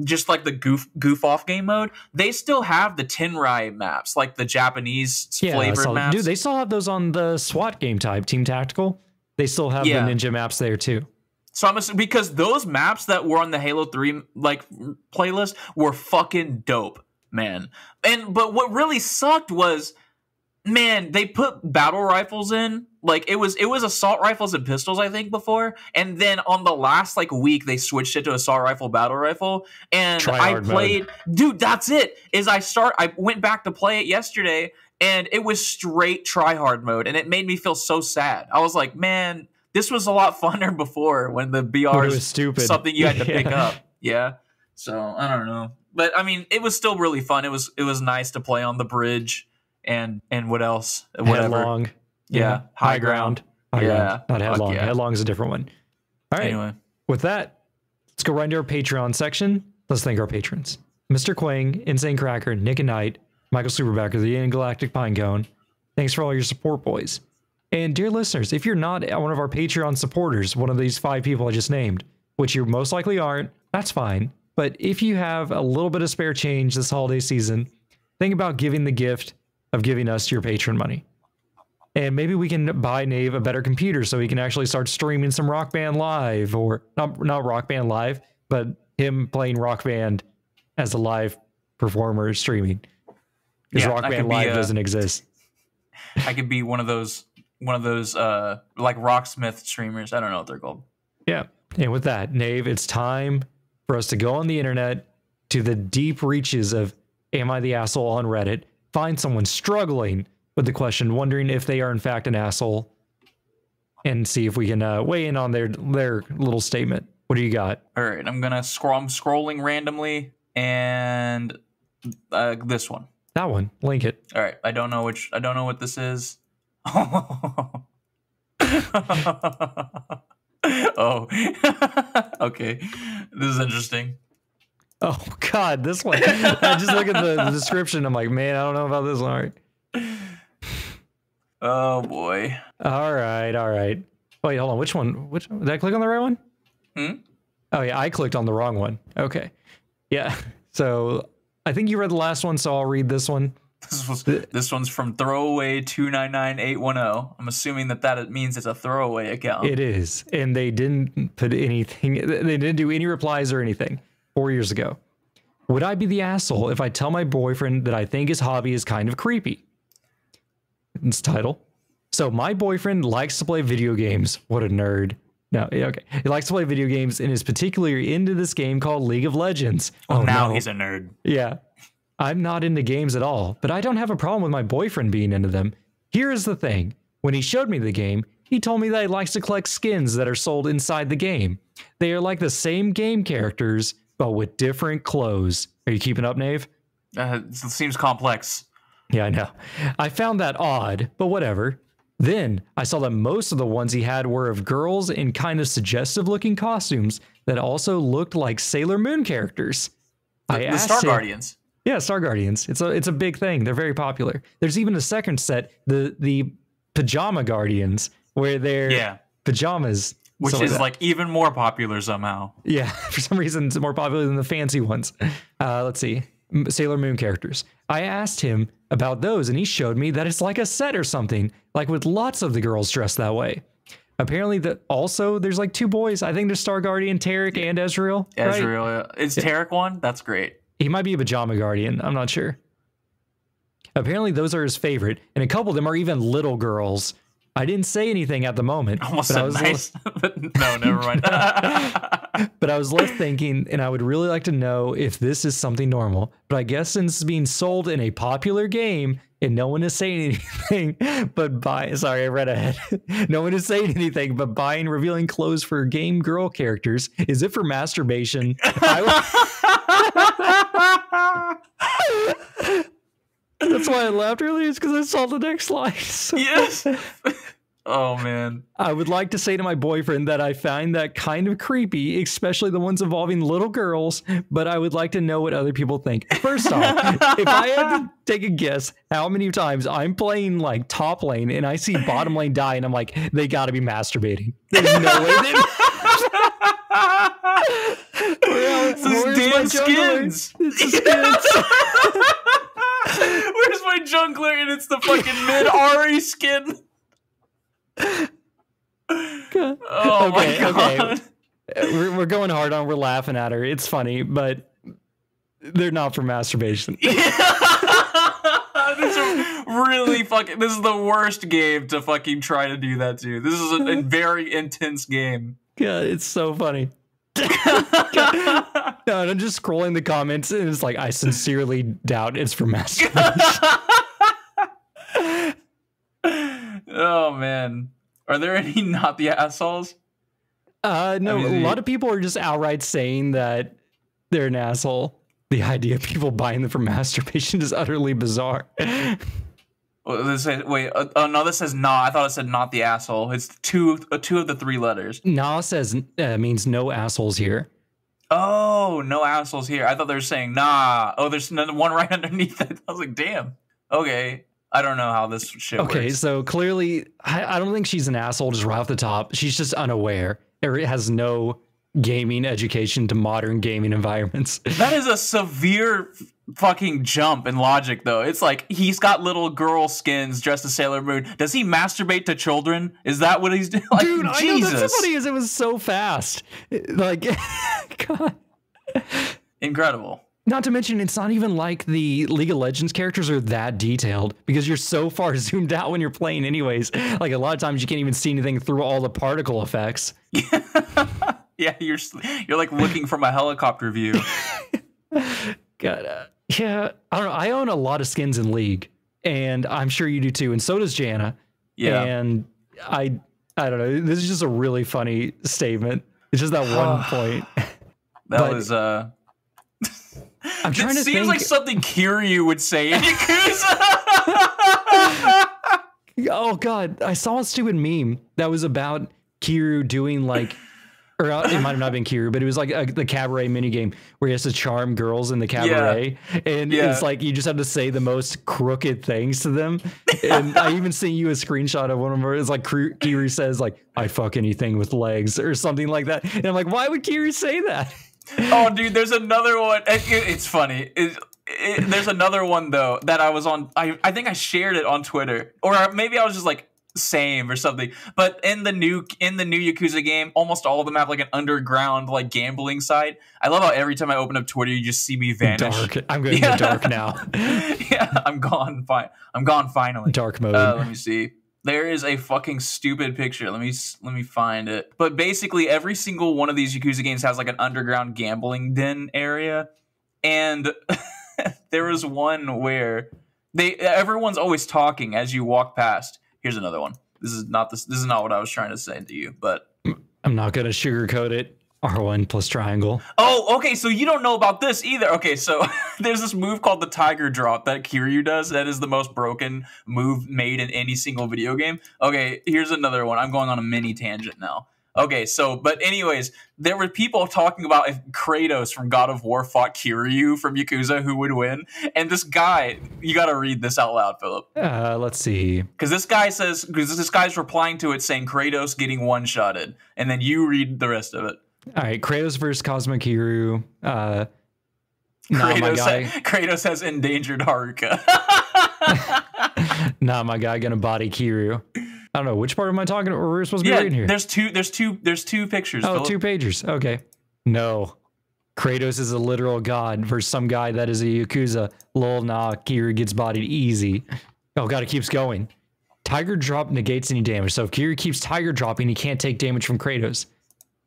just like the goof goof off game mode they still have the Tenrai maps like the Japanese Yeah, flavored saw- maps dude, they still have those on the SWAT game type, Team Tactical. They still have Yeah. the ninja maps there too. So I'm assuming because those maps that were on the Halo 3 like playlist were fucking dope, man. And but what really sucked was man, they put battle rifles in. Like it was it was assault rifles and pistols I think before, and then on the last like week they switched it to assault rifle battle rifle and I hard mode. played dude, that's it. Is I start I went back to play it yesterday and it was straight try hard mode and it made me feel so sad. I was like, man, this was a lot funner before when the BR was is stupid. something you had to pick Yeah. up. Yeah. So I don't know. But I mean it was still really fun. It was it was nice to play on the bridge and and what else? Whatever. Yeah. High ground. High Yeah, ground. Not headlong. yeah. Headlong is a different one. All right. Anyway. With that, let's go right into our Patreon section. Let's thank our patrons. Mr. Quang, Insane Cracker, Nick and Knight, Michael Superbacker, the Intergalactic Pinecone. Thanks for all your support, boys. And dear listeners, if you're not one of our Patreon supporters, one of these five people I just named, which you most likely aren't, that's fine. But if you have a little bit of spare change this holiday season, think about giving the gift of giving us your patron money. And maybe we can buy Nave a better computer so he can actually start streaming some Rock Band Live or not not Rock Band Live, but him playing Rock Band as a live performer streaming. Because Yeah, Rock Band Live uh, doesn't exist. I could be one of those one of those uh like rocksmith streamers. I don't know what they're called. Yeah. And with that, Nave, it's time for us to go on the internet to the deep reaches of Am I the Asshole on Reddit, find someone struggling with the question, wondering if they are in fact an asshole, and see if we can uh, weigh in on their their little statement. What do you got? All right, I'm gonna scroll. I'm scrolling randomly, and uh, this one. That one. Link it. All right, I don't know which. I don't know what this is. oh, okay. This is interesting. Oh God, this one. I just look at the, the description. I'm like, man, I don't know about this one. All right. Oh boy. All right, all right. Wait, hold on. Which one? Which did I click on the right one? Hmm? Oh yeah, I clicked on the wrong one. Okay. Yeah. So I think you read the last one, so I'll read this one. This was this one's from throwaway two nine nine eight one zero. I'm assuming that that means it's a throwaway account. It is, and they didn't put anything. They didn't do any replies or anything. Four years ago. Would I be the asshole if I tell my boyfriend that I think his hobby is kind of creepy? It's title. So my boyfriend likes to play video games. What a nerd. No, okay. He likes to play video games and is particularly into this game called League of Legends. Oh, now no. he's a nerd. Yeah. I'm not into games at all, but I don't have a problem with my boyfriend being into them. Here is the thing when he showed me the game, he told me that he likes to collect skins that are sold inside the game. They are like the same game characters, but with different clothes. Are you keeping up, Nave? Uh, it seems complex. Yeah, I know. I found that odd, but whatever. Then I saw that most of the ones he had were of girls in kind of suggestive looking costumes that also looked like Sailor Moon characters. The, I the asked Star him- Guardians. yeah, Star Guardians. It's a it's a big thing. They're very popular. There's even a second set, the the Pajama Guardians, where they're Yeah. pajamas. Which is that. like even more popular somehow. yeah, for some reason it's more popular than the fancy ones. Uh, let's see, Sailor Moon characters. I asked him about those, and he showed me that it's like a set or something, like with lots of the girls dressed that way. Apparently, that also there's like two boys. I think there's Star Guardian, Taric, and Ezreal. right? Ezreal. uh, Is Taric one? That's great. He might be a pajama guardian. I'm not sure. Apparently, those are his favorite, and a couple of them are even little girls. I didn't say anything at the moment. Almost but I said was nice, but no, never mind. but I was left thinking, and I would really like to know if this is something normal. But I guess since it's being sold in a popular game and no one is saying anything but buy sorry, I read ahead. no one is saying anything but buying revealing clothes for game girl characters. Is it for masturbation? I, that's why I laughed earlier, is because I saw the next slide. So yes. Oh man. I would like to say to my boyfriend that I find that kind of creepy, especially the ones involving little girls, but I would like to know what other people think. First off, if I had to take a guess how many times I'm playing like top lane and I see bottom lane die and I'm like, they gotta be masturbating. There's no way they It's those my damn skins. It's skins. Where's my jungler? And it's the fucking mid Ahri skin. Oh Okay, my okay. god. we're, we're going hard on, we're laughing at her. It's funny, but they're not for masturbation. this is really fucking. This is the worst game to fucking try to do that to. This is a, a very intense game. God, it's so funny. no, I'm just scrolling the comments and it's like I sincerely doubt it's for masturbation. Oh man, are there any not the assholes? Uh no, I mean, a lot of people are just outright saying that they're an asshole. The idea of people buying them for masturbation is utterly bizarre. Says, wait, uh, oh no, this says not. I thought it said not the asshole. It's two, uh, two of the three letters. Nah says uh, means no assholes here. Oh, no assholes here. I thought they were saying nah. Oh, there's another one right underneath it. I was like, damn. Okay, I don't know how this shit Okay, works. so clearly, I, I don't think she's an asshole just right off the top. She's just unaware or has no gaming education to modern gaming environments. That is a severe fucking jump in logic, though. It's like he's got little girl skins dressed as Sailor Moon. Does he masturbate to children? Is that what he's doing? Like, Dude, I know Jesus, that's so funny is it was so fast. Like, God. incredible. Not to mention, it's not even like the League of Legends characters are that detailed because you're so far zoomed out when you're playing, anyways. Like, a lot of times you can't even see anything through all the particle effects. Yeah, you're you're like looking from a helicopter view. God, uh, yeah, I don't know. I own a lot of skins in League, and I'm sure you do too, and so does Jana. Yeah. And I, I don't know. This is just a really funny statement. It's just that one point. That But- was uh. I'm trying it to seems think. like something Kiryu would say in Yakuza. Oh god, I saw a stupid meme that was about Kiryu doing like or uh, it might have not been Kiryu, but it was like a, the cabaret minigame where he has to charm girls in the cabaret, and Yeah. it's like you just have to say the most crooked things to them. And I even sent you a screenshot of one of them. Where it's like Kiryu says like "I fuck anything with legs" or something like that, and I'm like, why would Kiryu say that? oh, dude, there's another one. It- it- it's funny. It- it- there's another one though that I was on. I I think I shared it on Twitter, or maybe I was just like same or something. But in the new in the new Yakuza game, almost all of them have like an underground like gambling site. I love how every time I open up Twitter, you just see me vanish. Dark. I'm going Yeah. to dark now. yeah, I'm gone. Fine, I'm gone finally. Dark mode. Uh, let me see. There is a fucking stupid picture. Let me let me find it. But basically, every single one of these Yakuza games has like an underground gambling den area, and there was one where they everyone's always talking as you walk past. Here's another one. This is not this. This is not what I was trying to say to you, but I'm not going to sugarcoat it. R1 plus triangle. Oh, okay. So you don't know about this either. Okay, so there's this move called the Tiger Drop that Kiryu does. That is the most broken move made in any single video game. Okay, here's another one. I'm going on a mini tangent now. Okay, so but anyways, there were people talking about if Kratos from God of War fought Kiryu from Yakuza, who would win. And this guy, you got to read this out loud, Philip, Uh, let's see. because this guy says because this guy's replying to it saying Kratos getting one shotted, and then you read the rest of it. All right, Kratos versus Cosmo Kiryu. Uh, nah, my Kratos, guy. Kratos has endangered Haruka. Nah, my guy gonna body Kiryu. I don't know which part am I talking. Or we're supposed to be yeah, reading here. there's two. There's two. There's two pictures. Oh, Philip. two pagers. Okay. No. Kratos is a literal god versus some guy that is a Yakuza. Lol, nah, Kiryu gets bodied easy. Oh god, it keeps going. Tiger drop negates any damage. So if Kiryu keeps Tiger dropping, he can't take damage from Kratos.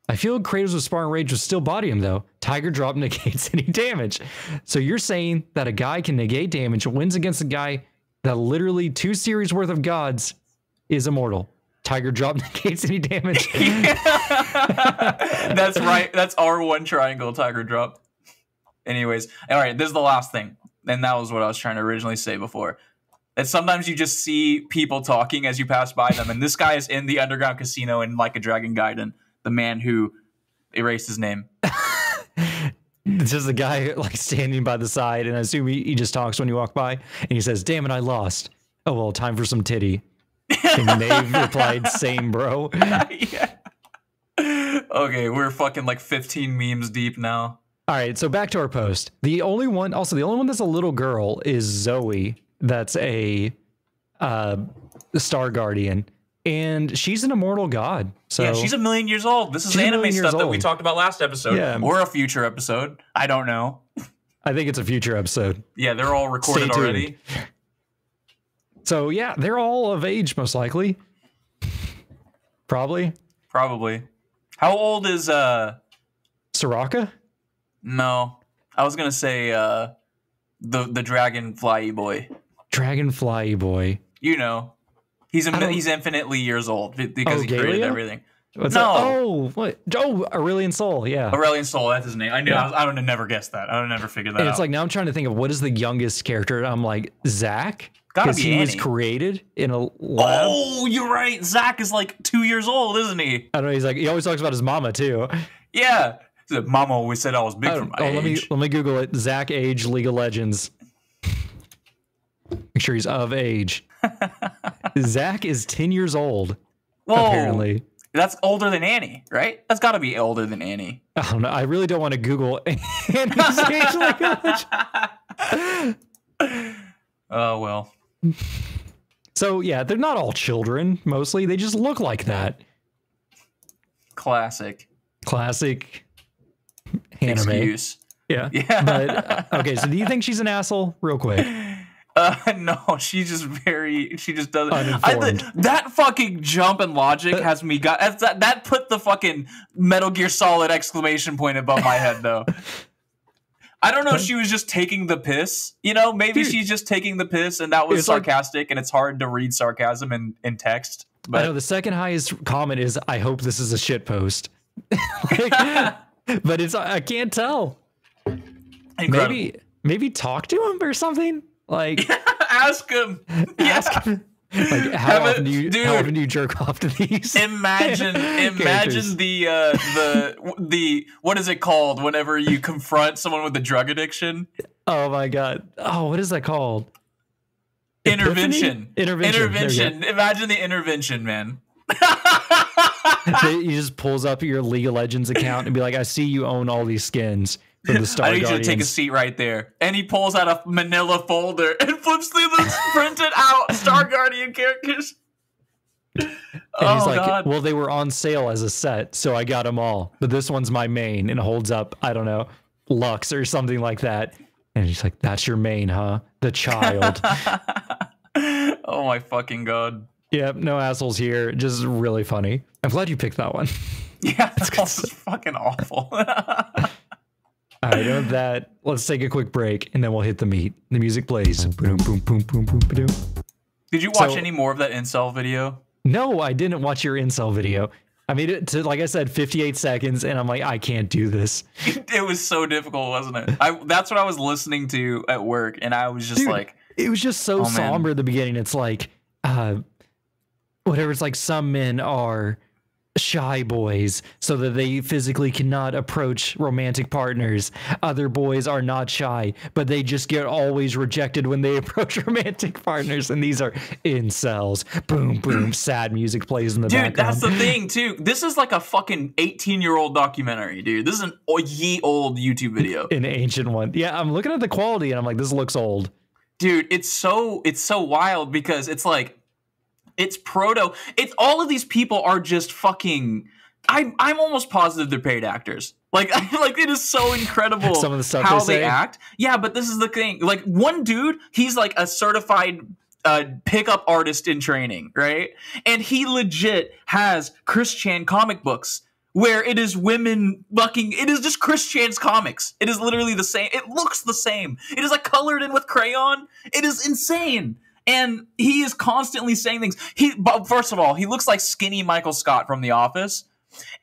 I feel Kratos with Spartan Rage would still body him though. Tiger drop negates any damage. So you're saying that a guy can negate damage, wins against a guy that literally two series worth of gods is immortal. Tiger drop negates any damage. That's right. That's R1 triangle tiger drop. Anyways, all right, this is the last thing. And that was what I was trying to originally say before. That sometimes you just see people talking as you pass by them. And this guy is in the underground casino in like a Dragon Gaiden, the man who erased his name. It's just a guy like standing by the side, and I assume he, he just talks when you walk by, and he says, "Damn it, I lost." Oh well, time for some titty. And Nave replied, "Same, bro." yeah. Okay, we're fucking like 15 memes deep now. All right, so back to our post. The only one, also the only one that's a little girl is Zoe. That's a uh, Star Guardian, and she's an immortal god. So yeah, she's a million years old. This is anime stuff that we talked about last episode, Yeah. or a future episode. I don't know. I think it's a future episode. Yeah, they're all recorded already. So yeah, they're all of age, most likely. Probably Probably. How old is uh? Soraka. No, I was gonna say uh, the the dragonfly boy. Dragonfly boy. You know, he's he's infinitely years old because Oh, he created Galea? everything. What's No. that? Oh, what? Oh, Aurelion Sol. Yeah. Aurelion Sol, that's his name. I knew. Yeah. I, was, I would have never guessed that. I would have never figured that And out. it's like now I'm trying to think of what is the youngest character. I'm like Zac, because be he was created in a lab. oh, you're right. Zac is like two years old, isn't he? I don't know. He's like he always talks about his mama too. Yeah. Mama always said I was big Oh, for my oh, age. let me let me Google it. Zac age League of Legends. Make sure he's of age. Zac is ten years old. Whoa, Apparently, that's older than Annie, right? That's got to be older than Annie. I don't know. I really don't want to Google Annie's age League of Legends. Oh well. So yeah, they're not all children. Mostly, they just look like that. Classic. Classic anime. Excuse. Yeah. Yeah. But uh, okay, so do you think she's an asshole? Real quick. Uh, no, she's just very. She just doesn't. I, Uninformed. th- that fucking jump and logic has me got. That that put the fucking Metal Gear Solid exclamation point above my head though. I don't know if she was just taking the piss. You know, maybe Dude. she's just taking the piss, and that was It's like- sarcastic, and it's hard to read sarcasm in in text. I know But the second highest comment is I hope this is a shit post. Like, but it's I can't tell. incredible. Maybe maybe talk to him or something. Like ask him. ask Yeah. him. Like how Have a- often do you dude. how often do you jerk off to these? Imagine, imagine the uh, the the what is it called? Whenever you confront someone with a drug addiction, Oh my god. Oh, what is that called? intervention, Intervention. We go. intervention. Imagine the intervention, man. He just pulls up your League of Legends account and be like, I see you own all these skins for the Star I need you to take a seat right there. And he pulls out a Manila folder and flips through the printed out Star Guardian characters. And oh he's like, god! well, they were on sale as a set, so I got them all. But this one's my main, and holds up, I don't know, Lux or something like that. And he's like, that's your main, huh? The child. oh my fucking god! yep, no assholes here. Just really funny. I'm glad you picked that one. Yeah, that was fucking awful. All right, with that, let's take a quick break, and then we'll hit the meat. The music plays. Boom, boom, boom, boom, boom, boom. Did you watch So- any more of that incel video? No, I didn't watch your incel video. I made it to, like I said, 58 seconds, and I'm like, I can't do this. it was so difficult, wasn't it? I that's what I was listening to at work, and I was just Dude, like, it was just so Oh, man. somber at the beginning. It's like, uh, whatever. It's like some men are shy boys so that they physically cannot approach romantic partners. Other boys are not shy, but they just get always rejected when they approach romantic partners. And these are incels. Boom, boom. sad music plays in the dude, background. Dude, that's the thing too. This is like a fucking eighteen year old documentary, dude. This is an ye old YouTube video, An ancient one. Yeah, I'm looking at the quality and I'm like, this looks old. dude. It's so it's so wild because it's like it's proto. It's all of these people are just fucking. I'm I'm almost positive they're paid actors. Like like it is so incredible Some of the stuff how they they act. Yeah, but this is the thing. Like one dude, he's like a certified uh, pickup artist in training, right? And he legit has Chris Chan comic books where it is women fucking. It is just Chris Chan's comics. It is literally the same. It looks the same. It is like colored in with crayon. It is insane. And he is constantly saying things. He, but first of all, he looks like skinny Michael Scott from The Office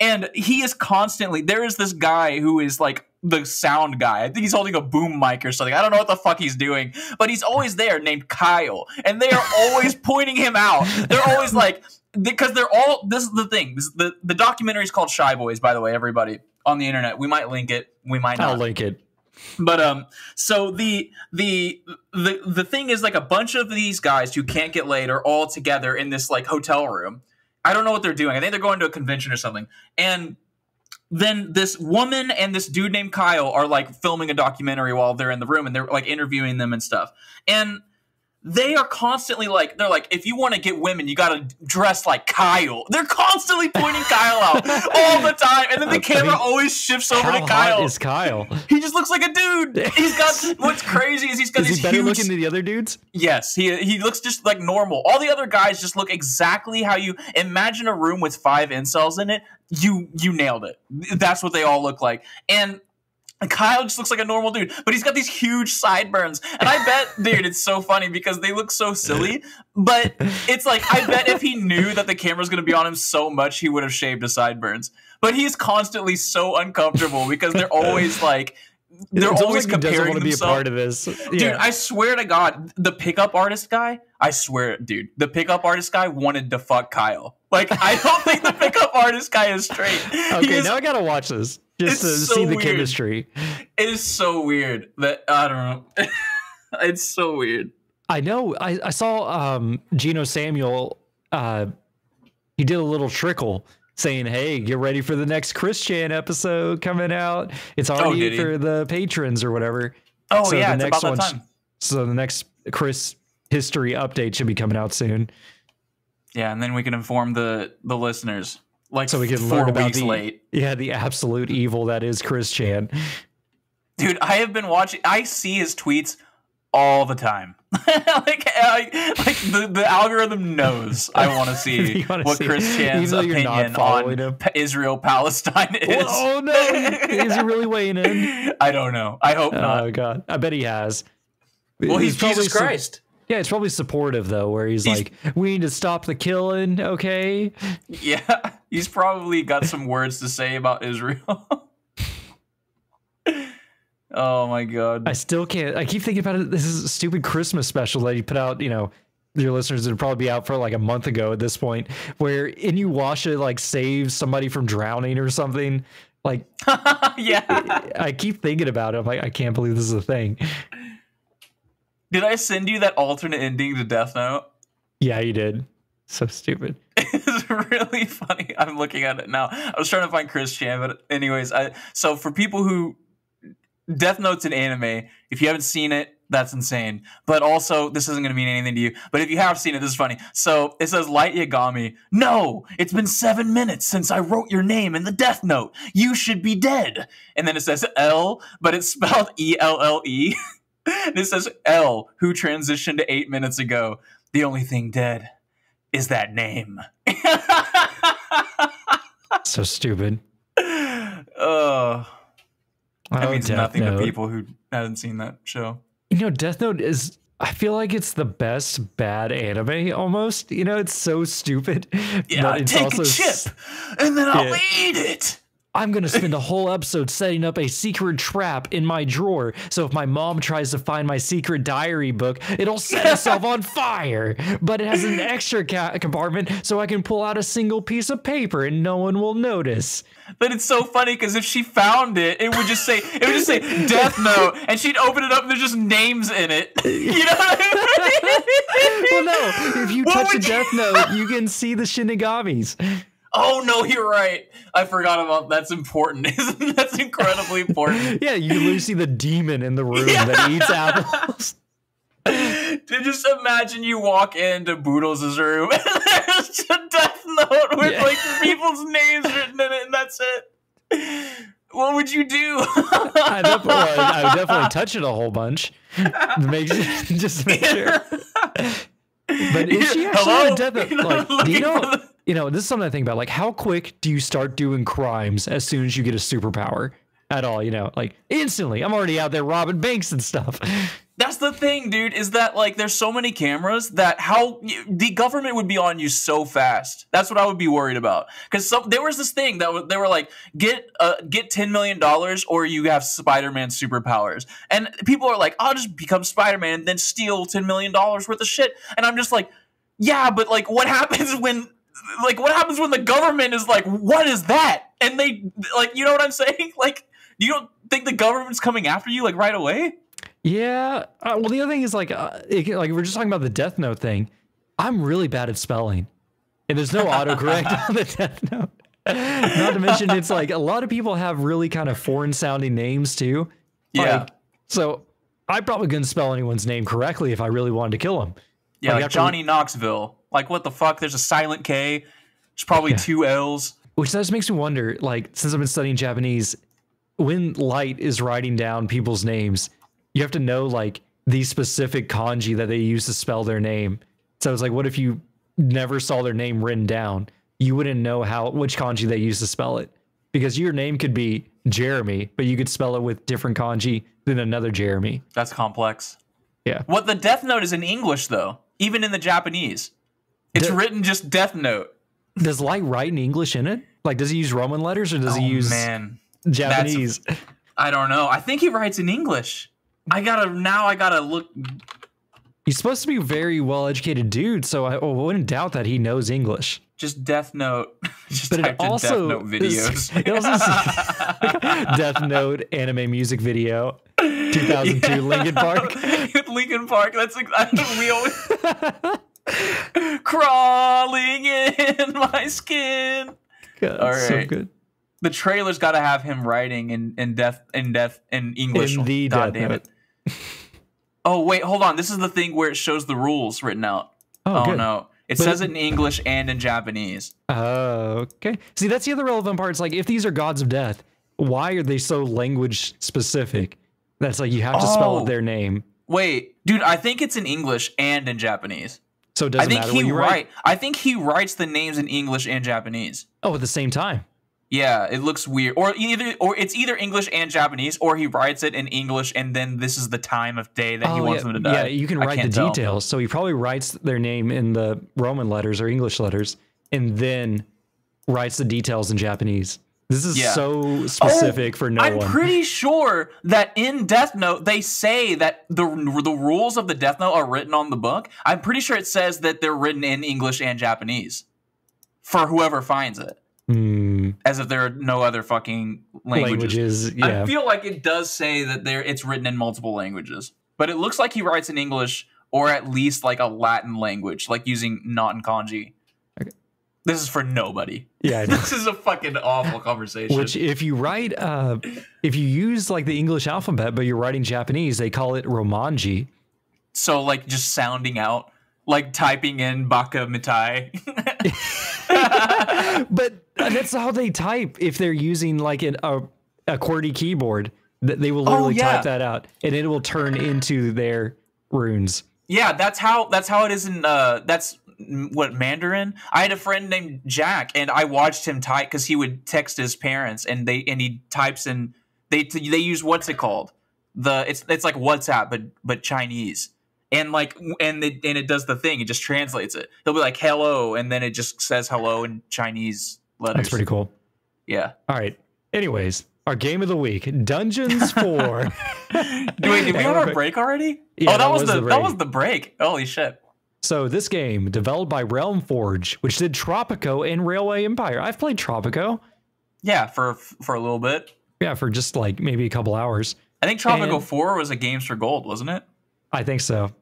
and he is constantly there is this guy who is like the sound guy. I think he's holding a boom mic or something. I don't know what the fuck he's doing, but he's always there named Kyle. And they are always pointing him out. They're always like because they're all this is the thing. This, the the documentary is called Shy Boys by the way, everybody on the internet. We might link it. We might not I'll link it. But um so the the the the thing is like a bunch of these guys who can't get laid are all together in this like hotel room. I don't know what they're doing. I think they're going to a convention or something. And then this woman and this dude named kyle are like filming a documentary while they're in the room and they're like interviewing them and stuff. And they are constantly like they're like if you want to get women you got to dress like kyle they're constantly pointing kyle out all the time and then the camera always shifts over How to kyle hot is Kyle? he just looks like a dude. He's got what's crazy is he's got Is these he better huge. looking than the other dudes? yes, he he looks just like normal. All the other guys just look exactly how you imagine a room with five incels in it. You you nailed it. That's what they all look like. And Kyle just looks like a normal dude, but he's got these huge sideburns. And I bet, dude, it's so funny because they look so silly. But it's like, I bet if he knew that the camera's going to be on him so much, he would have shaved his sideburns. But he's constantly so uncomfortable because they're always like, they're It's always like he doesn't comparing want to be a part of this. Dude, I swear to God, the pickup artist guy, I swear, dude, the pickup artist guy wanted to fuck Kyle. Like, I don't think the pickup artist guy is straight. Okay, is- now I gotta watch this just It's to so see the weird. chemistry. it is so weird that I don't know. it's so weird. I know. I, I saw um, Geno Samuel. Uh, he did a little trickle saying, "Hey, get ready for the next Chris Chan episode coming out. It's already he? for the patrons or whatever." Oh So yeah, the it's next about that time. So the next Chris history update should be coming out soon. Yeah, and then we can inform the the listeners. Like So we can four learn about weeks the late. yeah the absolute evil that is Chris Chan. Dude, I have been watching. I see his tweets all the time. like, I, like the, the algorithm knows I want to see what see- Chris Chan's even though you're not opinion on Israel Palestine is. oh no, is he really weighing in? I don't know. I hope oh, not. Oh god, I bet he has. well, he's, probably Jesus su- Christ. Yeah, it's probably supportive though, where he's, He's- like, "We need to stop the killing." Okay, Yeah, he's probably got some words to say about Israel. oh my god. I still can't. I keep thinking about it. This is a stupid Christmas special that he put out. You know, your listeners would probably be out for like a month ago at this point, where Inuyasha like saves somebody from drowning or something. Like, yeah. I keep thinking about it. I'm like, I can't believe this is a thing. Did I send you that alternate ending to Death Note? Yeah, you did. So stupid. It's really funny. I'm looking at it now. I was trying to find Chris Chan, but anyways, I so for people who Death Note's an anime. If you haven't seen it, that's insane. But also, this isn't going to mean anything to you. But if you have seen it, this is funny. So it says Light Yagami. No, it's been seven minutes since I wrote your name in the Death Note. You should be dead. And then it says L, but it's spelled E L L E. It says L, who transitioned eight minutes ago. The only thing dead is that name. So stupid. oh, that means Death nothing Note. to people who haven't seen that show. You know, Death Note is. I feel like it's the best bad anime almost. You know, it's so stupid. Yeah, take a chip and then I'll Yeah. eat it. I'm going to spend a whole episode setting up a secret trap in my drawer. So if my mom tries to find my secret diary book, it'll set itself on fire. But it has an extra ca- compartment so I can pull out a single piece of paper and no one will notice. But it's so funny because if she found it, it would just say it would just say Death Note, and she'd open it up and there's just names in it. You know what I Well, no, if you What touch a would you- Death Note, you can see the Shinigamis. Oh no, you're right. I forgot about that's important. That's incredibly important? Yeah, you literally see the demon in the room that eats apples. to just imagine you walk into Boodles' room and there's just a death note with Yeah. like people's names written in it, and that's it. What would you do? I, def- well, I would definitely touch it a whole bunch. Make just to make sure. But is she actually Hello? a death note? Like, do you know? You know, this is something I think about. Like, how quick do you start doing crimes as soon as you get a superpower? At all, you know, like instantly. I'm already out there robbing banks and stuff. That's the thing, dude, is that like there's so many cameras that how the government would be on you so fast. That's what I would be worried about. Because some there was this thing that they were like, get uh, get ten million dollars or you have Spider-Man superpowers, and people are like, I'll just become Spider-Man and then steal ten million dollars worth of shit, and I'm just like, yeah, but like, what happens when? Like what happens when the government is like, what is that? And they like, you know what I'm saying? Like, you don't think the government's coming after you like right away? Yeah. Uh, well, the other thing is like, uh, it, like we're just talking about the Death Note thing. I'm really bad at spelling, and there's no autocorrect on the Death Note. Not to mention, it's like a lot of people have really kind of foreign sounding names too. Yeah. Like, so I probably couldn't spell anyone's name correctly if I really wanted to kill him. Yeah, Like, like Johnny Knoxville. Like, what the fuck? There's a silent K. There's probably two L's. Which just makes me wonder, like, since I've been studying Japanese, when Light is writing down people's names, you have to know like the specific kanji that they use to spell their name. So it's like, what if you never saw their name written down? You wouldn't know how which kanji they use to spell it. Because your name could be Jeremy, but you could spell it with different kanji than another Jeremy. That's complex. Yeah. What the Death Note is in English, though, even in the Japanese. It's The- written just Death Note. Does Light write in English in it? Like, does he use Roman letters or does he Oh, use man. Japanese? I don't know. I think he writes in English. I gotta, now I gotta look. He's supposed to be a very well educated dude, so I, oh, I wouldn't doubt that he knows English. Just Death Note. just But it also Death Note videos. it also Death Note anime music video, 2002 Linkin Park. Lincoln Park. That's exactly we always crawling in my skin. God, All so good. The trailer's got to have him writing in in death in death in English. In the God Death damn Note. it. Oh wait, hold on. This is the thing where it shows the rules written out. Oh, Oh, no, it But says it- in English and in Japanese. Oh, okay. See, that's the other relevant part. It's like if these are gods of death, why are they so language specific? That's like you have to spell Oh. out their name. Wait, dude, I think it's in English and in Japanese. So it doesn't think matter he write. write. I think he writes the names in English and Japanese. Oh, at the same time. Yeah, it looks weird. Or either or it's either English and Japanese, or he writes it in English and then this is the time of day that he Oh, wants yeah, them to die. yeah, you can write the tell. details. So he probably writes their name in the Roman letters or English letters, and then writes the details in Japanese. This is Yeah. so specific Oh, for no I'm one. pretty sure that in Death Note they say that the the rules of the Death Note are written on the book. I'm pretty sure it says that they're written in English and Japanese for whoever finds it, Hmm, as if there are no other fucking languages. languages, yeah. I feel like it does say that there it's written in multiple languages, but it looks like he writes in English or at least like a Latin language, like using not in kanji. This is for nobody. yeah, This is a fucking awful conversation. Which, if you write, uh, if you use like the English alphabet, but you're writing Japanese, they call it Romanji. So like just sounding out, like typing in baka mitai. but that's how they type if they're using like an, a, a QWERTY keyboard. That they will literally Oh, yeah. type that out, and it will turn into their runes. yeah, that's how that's how it is in uh that's what Mandarin. I had a friend named Jack, and I watched him type because he would text his parents, and they and he types in they they use what's it called the it's it's like WhatsApp but but Chinese. And like, and it, and it does the thing. It just translates it. He'll be like "hello," and then it just says "hello" in Chinese letters. That's pretty cool. Yeah. All right. Anyways, our game of the week, Dungeons Four. Wait, did we have our break already? Yeah, oh, that, that was, was the, the that was the break. Holy shit! So this game, developed by Realm Forge, which did Tropico and Railway Empire. I've played Tropico. Yeah, for for a little bit. Yeah, for just like maybe a couple hours. I think Tropico And- Four was a Games for Gold, wasn't it? I think so.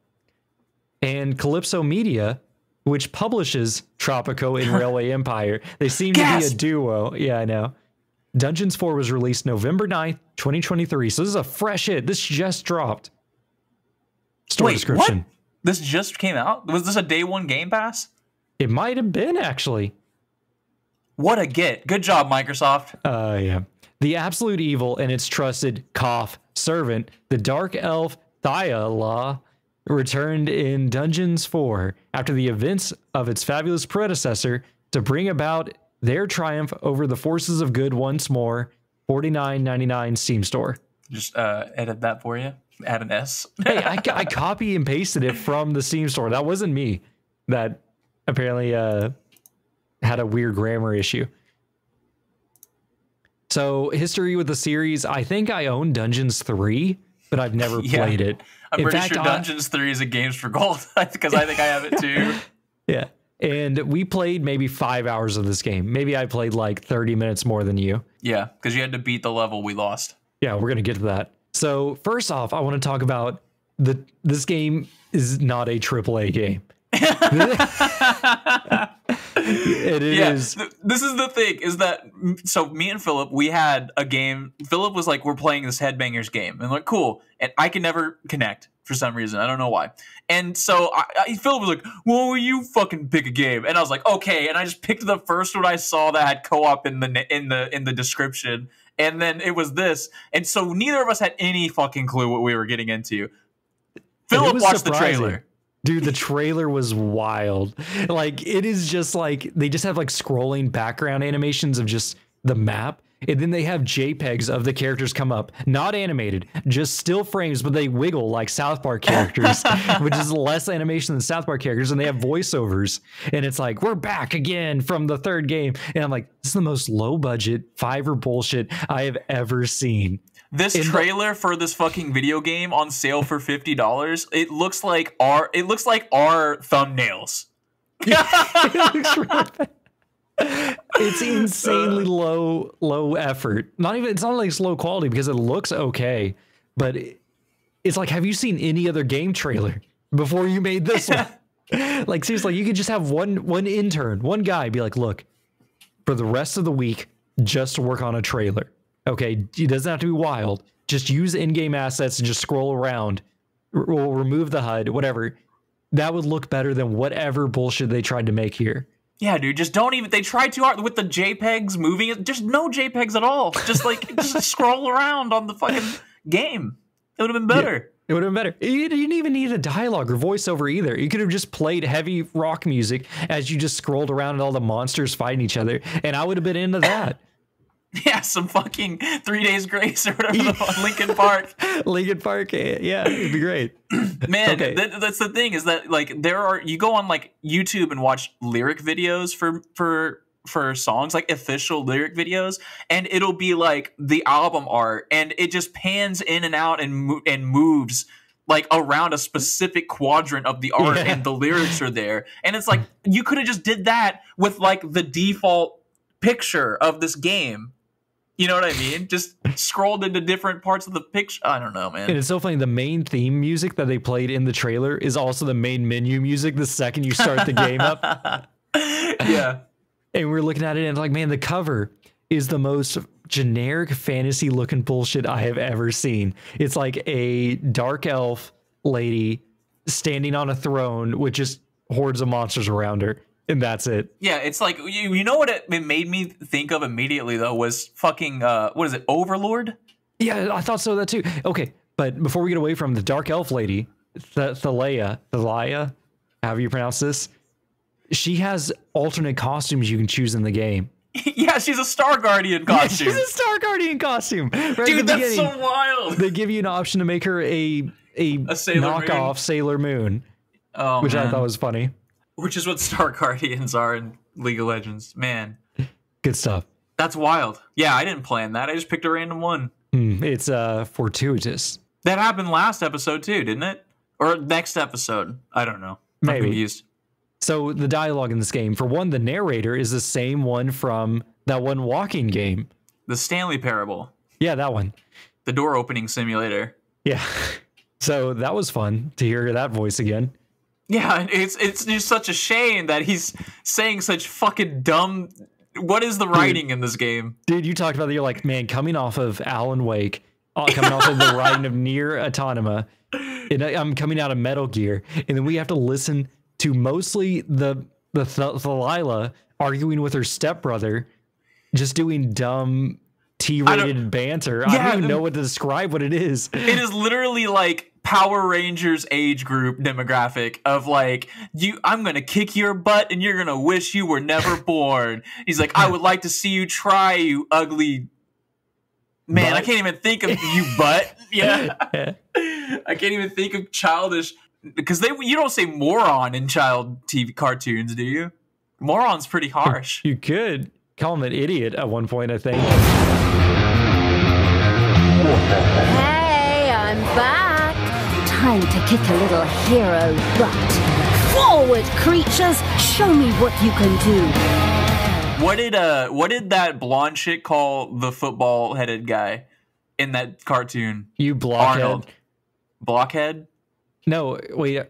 And Calypso Media, which publishes Tropico and Railway Empire. They seem to be a duo. Yeah, I know. Dungeons 4 was released November 9th, 2023. So this is a fresh hit. This just dropped. Store Wait, description. what? This just came out. Was this a day one Game Pass? It might have been actually. What a get! Good job, Microsoft. Uh, yeah. The absolute evil and its trusted cough servant, the dark elf Thalya, returned in Dungeons 4 after the events of its fabulous predecessor to bring about their triumph over the forces of good once more. 49.99 Steam store. Just uh, edit that for you. Add an S. hey, I, I copy and pasted it from the Steam store. That wasn't me. That apparently uh, had a weird grammar issue. So, history with the series. I think I own Dungeons 3, but I've never Yeah. played it. I'm In pretty fact, sure I- Dungeons 3 is a Games for Gold because I think I have it too. Yeah. And we played maybe five hours of this game. Maybe I played like 30 minutes more than you. yeah, because you had to beat the level we lost. Yeah, we're gonna get to that. So first off, I want to talk about the this game is not a AAA game. it yeah, is th- this is the thing is that so me and Philip we had a game. Philip was like, "We're playing this Headbangers game," and like, cool. And I can never connect for some reason. I don't know why. And so I, I, Philip was like, "Well, will you fucking pick a game?" And I was like, "Okay." And I just picked the first one I saw that had co-op in the in the in the description. And then it was this, and so neither of us had any fucking clue what we were getting into. Philip watched the trailer. Dude, the trailer was wild. Like it is just like they just have like scrolling background animations of just the map. And then they have JPEGs of the characters come up, not animated, just still frames, but they wiggle like South Park characters, which is less animation than South Park characters, and they have voiceovers. And it's like, we're back again from the third game. And I'm like, this is the most low budget Fiverr bullshit I have ever seen. This In trailer for this fucking video game on sale for fifty dollars. It looks like our it looks like our thumbnails. it's uh, insanely low low effort. Not even it's not like it's low quality because it looks okay but it- it's like have you seen any other game trailer before you made this one? Like seriously you could just have one one intern one guy be like look for the rest of the week just work on a trailer. Okay it doesn't have to be wild. Just use in-game assets and just scroll around. Or remove the hud whatever. That would look better than whatever bullshit they tried to make here Yeah, dude, just don't even. They tried too hard with the JPEGs moving it. Just no JPEGs at all. Just like just scroll around on the fucking game. It would have been better. It would have been better. You didn't even need a dialogue or voiceover either. You could have just played heavy rock music as you just scrolled around and all the monsters fighting each other, and I would have been into that. Yeah, some fucking Three Days Grace or whatever the fuck, Linkin Park. Linkin Park, eh, yeah, it'd be great. Man, Okay. that, that's the thing is that like there are you go on like YouTube and watch lyric videos for for for songs like official lyric videos and it'll be like the album art and it just pans in and out and mo- and moves like around a specific quadrant of the art Yeah. and the lyrics are there and it's like you could have just did that with like the default picture of this game you know what I mean? Just scrolled into different parts of the picture. I don't know, man. And it's so funny. The main theme music that they played in the trailer is also the main menu music the second you start the game up. yeah. And we're looking at it and like, man, the cover is the most generic fantasy looking bullshit I have ever seen. It's like a dark elf lady standing on a throne with just hordes of monsters around her. And that's it. Yeah, it's like you, you know what it, it made me think of immediately though was fucking uh what is it Overlord? Yeah, I thought so that too. Okay, but before we get away from the dark elf lady, Th- Thalia, Thalia, however you pronounce this, she has alternate costumes you can choose in the game. yeah, she's a Star Guardian costume. She's a Star Guardian costume. Right Dude, that's so wild. they give you an option to make her a a, A Sailor knockoff Moon. Sailor Moon, Oh, which I thought was funny. Which is what Star Guardians are in League of Legends. Man, Good stuff. that's wild. Yeah, I didn't plan that. I just picked a random one. Hmm, it's uh fortuitous. That happened last episode too, didn't it? Or next episode? I don't know. I'm Maybe. confused. So the dialogue in this game, for one, the narrator is the same one from that one walking game. The Stanley Parable, Yeah, that one. the door opening simulator. Yeah. So that was fun to hear that voice again. Yeah, it's it's just such a shame that he's saying such fucking dumb. What is the writing in this game? Dude, you talked about that. You're like, man, coming off of Alan Wake, uh, coming off of the writing of Nier Automata, and I- I'm coming out of Metal Gear, and then we have to listen to mostly the the Th- Thalila arguing with her stepbrother, just doing dumb T-rated banter. I don't even know what to describe what it is. It is literally like Power Rangers age group demographic of like you I'm going to kick your butt and you're going to wish you were never born. He's like I would like to see you try you ugly Man, I can't even think of you butt. Yeah. Yeah. I can't even think of childish because they you don't say moron in child TV cartoons, do you? Moron's pretty harsh. You could call him an idiot at one point, I think. Hey, I'm back. Time to kick a little hero butt. Forward, creatures. Show me what you can do. What did uh what did that blonde chick call the football headed guy in that cartoon? You blockhead. Arnold. Blockhead? No, wait.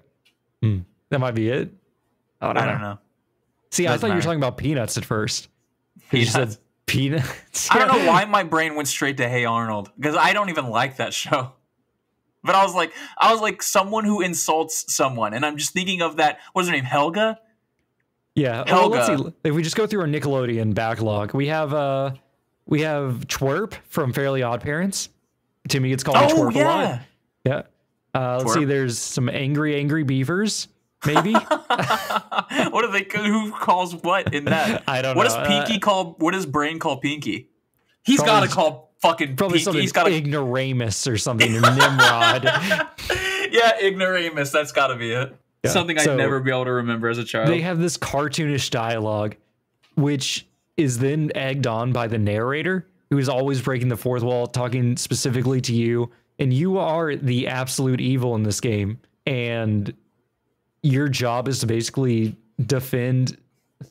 Hmm, that might be it. I don't, I don't know. See, I Doesn't thought you were talking about peanuts at first. You Peanuts. said peanuts. I don't know why my brain went straight to Hey Arnold because I don't even like that show. But I was like, I was like someone who insults someone, and I'm just thinking of that. What's her name? Helga. Yeah. Well, let's Helga. see. If we just go through our Nickelodeon backlog, we have uh we have Twerp from Fairly Odd Parents. Timmy gets called Oh Twerp a lot. Yeah. Uh, let's see. There's some angry, angry beavers. Maybe. what do they? Who calls what in that? I don't What know. What does Pinky call? What does Brain call Pinky? He's got to call fucking Probably Pinky. something He's got to. ignoramus or something. Or Nimrod. yeah, ignoramus. That's got to be it. Yeah, Something I'd so- never be able to remember as a child. they have this cartoonish dialogue, which is then egged on by the narrator, who is always breaking the fourth wall, talking specifically to you, and you are the absolute evil in this game, and your job is to basically defend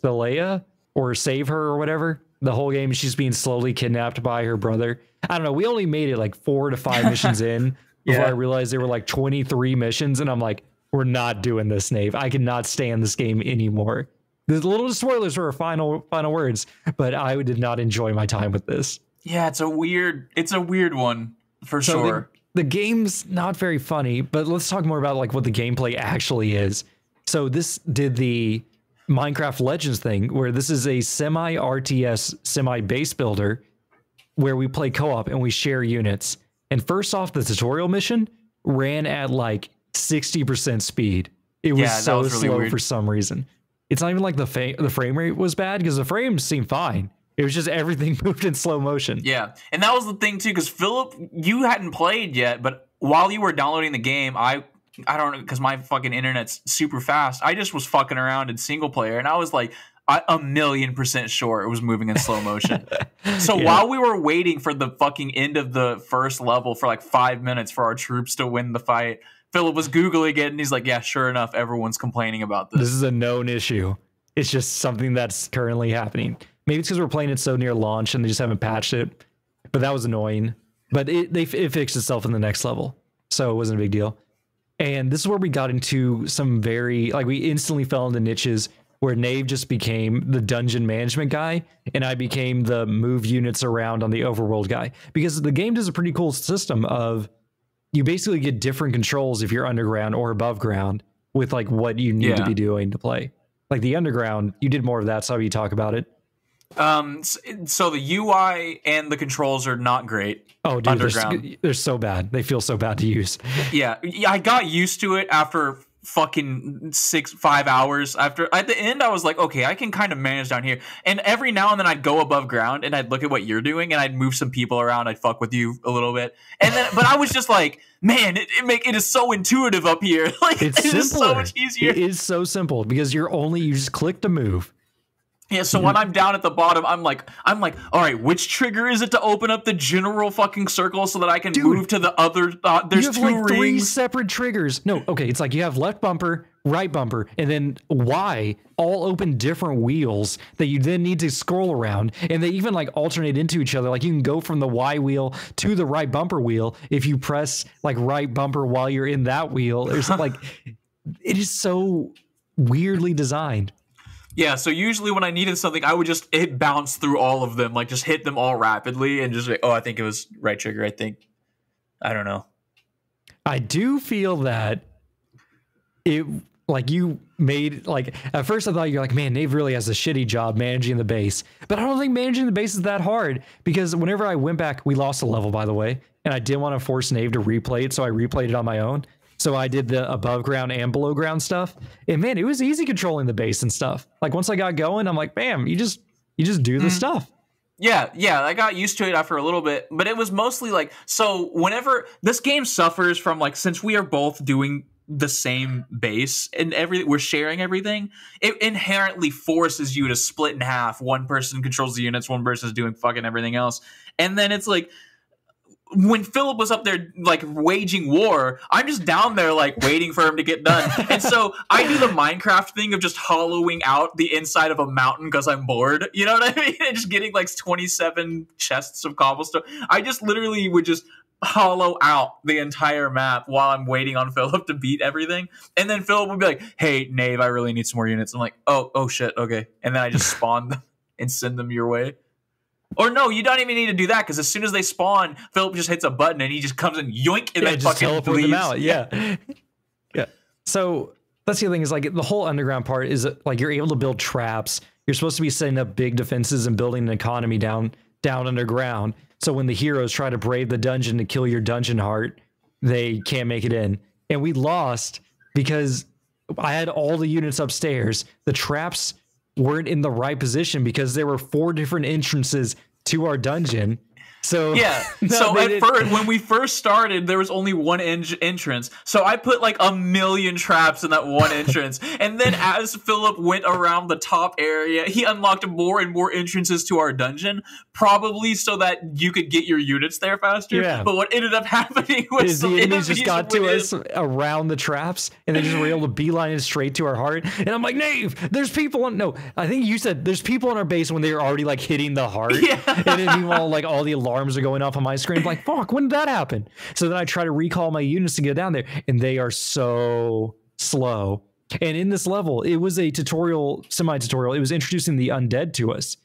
Thalya or save her or whatever. The whole game, she's being slowly kidnapped by her brother. I don't know. We only made it like four to five missions in before Yeah. I realized there were like 23 missions, and I'm like, we're not doing this, Nave. I cannot stand this game anymore. The little spoilers for her final final words, but I did not enjoy my time with this. yeah, it's a weird. It's a weird one for So sure. the, the game's not very funny, but let's talk more about like what the gameplay actually is. So this did the Minecraft Legends thing, where this is a semi RTS, semi base builder, where we play co-op and we share units. And first off, the tutorial mission ran at like 60% speed. It was Yeah, so was really slow weird. for some reason. It's not even like the fa- the frame rate was bad because the frames seemed fine. It was just everything moved in slow motion. Yeah, and that was the thing too, because Philip, you hadn't played yet, but while you were downloading the game, I, I don't know, because my fucking internet's super fast. I just was fucking around in single player, and I was like, I, a million percent sure it was moving in slow motion. so Yeah. while we were waiting for the fucking end of the first level for like five minutes for our troops to win the fight, Philip was googling it, and he's like, "Yeah, sure enough, everyone's complaining about this." This is a known issue. It's just something that's currently happening. Maybe it's because we're playing it so near launch and they just haven't patched it. But that was annoying. But it they it fixed itself in the next level, so it wasn't a big deal. And this is where we got into some very like we instantly fell into niches where Nave just became the dungeon management guy, and I became the move units around on the overworld guy. Because the game does a pretty cool system of you basically get different controls if you're underground or above ground with like what you need to be doing to play. Like the underground, you did more of that, so you talk about it. Um, so the UI and the controls are not great. Oh, dude, they're, they're so bad. They feel so bad to use. Yeah, I got used to it after fucking six five hours after at the end i was like okay i can kind of manage down here and every now and then i'd go above ground and i'd look at what you're doing and i'd move some people around i'd fuck with you a little bit and then but i was just like man it, it make it is so intuitive up here like It's so much easier It is so simple because you're only you just click to move. Yeah, so when I'm down at the bottom, I'm like, I'm like, all right, which trigger is it to open up the general fucking circle so that I can Dude, move to the other? Uh, there's you have two like three separate triggers. No, okay, it's like you have left bumper, right bumper, and then Y all open different wheels that you then need to scroll around, and they even like alternate into each other. Like you can go from the Y wheel to the right bumper wheel if you press like right bumper while you're in that wheel. There's like it is so weirdly designed. Yeah, so usually when I needed something, I would just hit bounce through all of them, like just hit them all rapidly, and just like, oh, I think it was right trigger. I think, I don't know. I do feel that it like you made like at first I thought you're like, man, Nave really has a shitty job managing the base. But I don't think managing the base is that hard because whenever I went back, we lost a level by the way, and I didn't want to force Nave to replay it, so I replayed it on my own. So I did the above ground and below ground stuff. And man, it was easy controlling the base and stuff. Like once I got going, I'm like, bam, you just you just do the mm-hmm. stuff. Yeah, yeah, I got used to it after a little bit, but it was mostly like so whenever this game suffers from like since we are both doing the same base and every we're sharing everything, it inherently forces you to split in half. One person controls the units, one person is doing fucking everything else. And then it's like when Philip was up there like waging war, I'm just down there like waiting for him to get done. And so I do the Minecraft thing of just hollowing out the inside of a mountain because I'm bored. You know what I mean? And just getting like 27 chests of cobblestone. I just literally would just hollow out the entire map while I'm waiting on Philip to beat everything. And then Philip would be like, Hey, Nave, I really need some more units. I'm like, Oh, oh shit, okay. And then I just spawn them and send them your way. Or no, you don't even need to do that because as soon as they spawn, Philip just hits a button and he just comes and yoink and yeah, then just fucking teleport leaves. them out. Yeah. yeah. So that's the other thing is like the whole underground part is like you're able to build traps. You're supposed to be setting up big defenses and building an economy down down underground. So when the heroes try to brave the dungeon to kill your dungeon heart, they can't make it in. And we lost because I had all the units upstairs. The traps weren't in the right position because there were four different entrances to our dungeon. So Yeah. No, so at first, when we first started, there was only one en- entrance. So I put like a million traps in that one entrance. and then as Philip went around the top area, he unlocked more and more entrances to our dungeon, probably so that you could get your units there faster. Yeah. But what ended up happening was is the enemies just got to us in- around the traps and they just were able to beeline it straight to our heart. And I'm like, Nave, there's people on no, I think you said there's people on our base when they were already like hitting the heart. Yeah. And then meanwhile, like all the alarms are going off on my screen. I'm like, fuck, when did that happen? So then I try to recall my units to get down there, and they are so slow. And in this level, it was a tutorial, semi-tutorial. It was introducing the undead to us,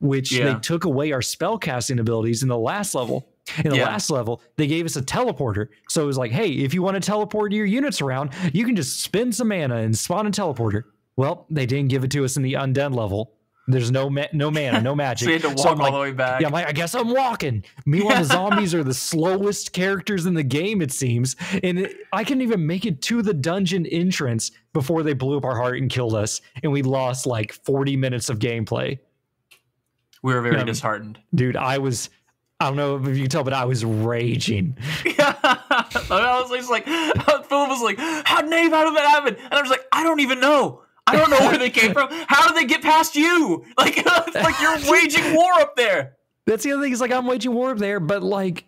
which Yeah. they took away our spell casting abilities in the last level. In the Yeah. last level, they gave us a teleporter. So it was like, hey, if you want to teleport your units around, you can just spend some mana and spawn a teleporter. Well, they didn't give it to us in the undead level. There's no ma- no mana, no magic. So you had to So walk I'm all like, the way back. Yeah, I'm like, I guess I'm walking. Meanwhile, the zombies are the slowest characters in the game, it seems. And it, I couldn't even make it to the dungeon entrance before they blew up our heart and killed us. And we lost like 40 minutes of gameplay. we were very Yeah. disheartened. Dude, I was, I don't know if you can tell, but I was raging. I was just like, Philip was like, "How Nave? How did that happen?" And I was like, "I don't even know. I don't know where they came from. How did they get past you? Like, like you're waging war up there." That's the other thing. Is like I'm waging war up there, but like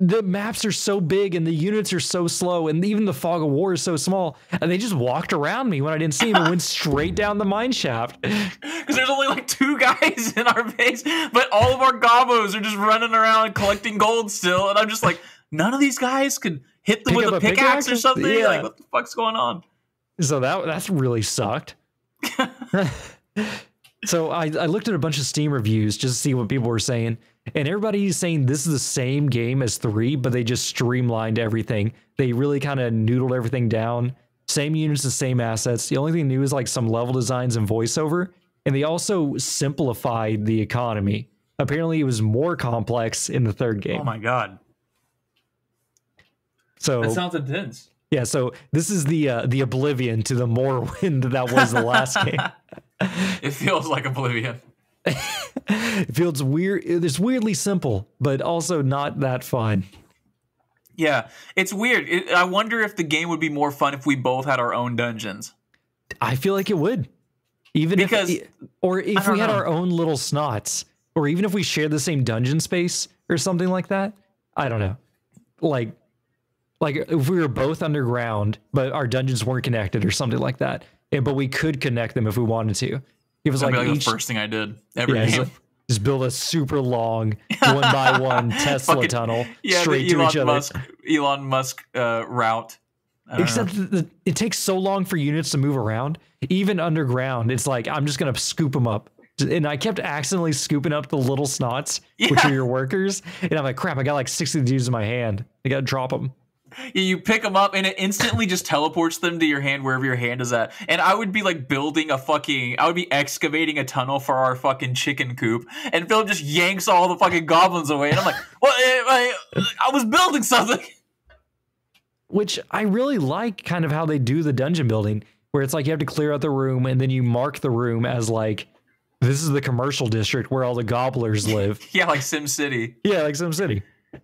the maps are so big and the units are so slow, and even the fog of war is so small, and they just walked around me when I didn't see them and went straight down the mine shaft. Because there's only like two guys in our base, but all of our gobos are just running around collecting gold still, and I'm just like, none of these guys could hit them Pick with a a pickaxe, or something. Yeah. Like, what the fuck's going on? So that that's really sucked. so I, I looked at a bunch of Steam reviews just to see what people were saying, and everybody's saying this is the same game as three, but they just streamlined everything. They really kind of noodled everything down. Same units, the same assets. The only thing new is like some level designs and voiceover, and they also simplified the economy. Apparently, it was more complex in the third oh game. Oh my god, so that sounds intense. Yeah, so this is the uh, the oblivion to the Morrowind that was the last game. It feels like Oblivion. It feels weird. It's weirdly simple, but also not that fun. Yeah, it's weird. It, I wonder if the game would be more fun if we both had our own dungeons. I feel like it would, even Because- if, or if we had know. our own little snots, or even if we shared the same dungeon space or something like that. I don't know, like, like if we were both underground, but our dungeons weren't connected or something like that. Yeah, but we could connect them if we wanted to. It was That'd like, like each the first thing I did every yeah, game. like- just build a super long one by one Tesla Fucking- tunnel yeah, straight to Elon each other. Musk, Elon Musk uh, route. Except the, it takes so long for units to move around. Even underground, it's like I'm just gonna scoop them up. And I kept accidentally scooping up the little snots, which are your workers. And I'm like, crap, I got like 60 dudes in my hand. I gotta drop them. You- pick them up and it instantly just teleports them to your hand wherever your hand is at. And I would be like building a fucking, I would be excavating a tunnel for our fucking chicken coop, and Philip just yanks all the fucking goblins away. And I'm like, what? Eh, I, I was building something. which I really like kind of how they do the dungeon building, where it's like you have to clear out the room and then you mark the room as like this is the commercial district where all the gobblers live. Yeah, like Sim City. yeah, like Sim City.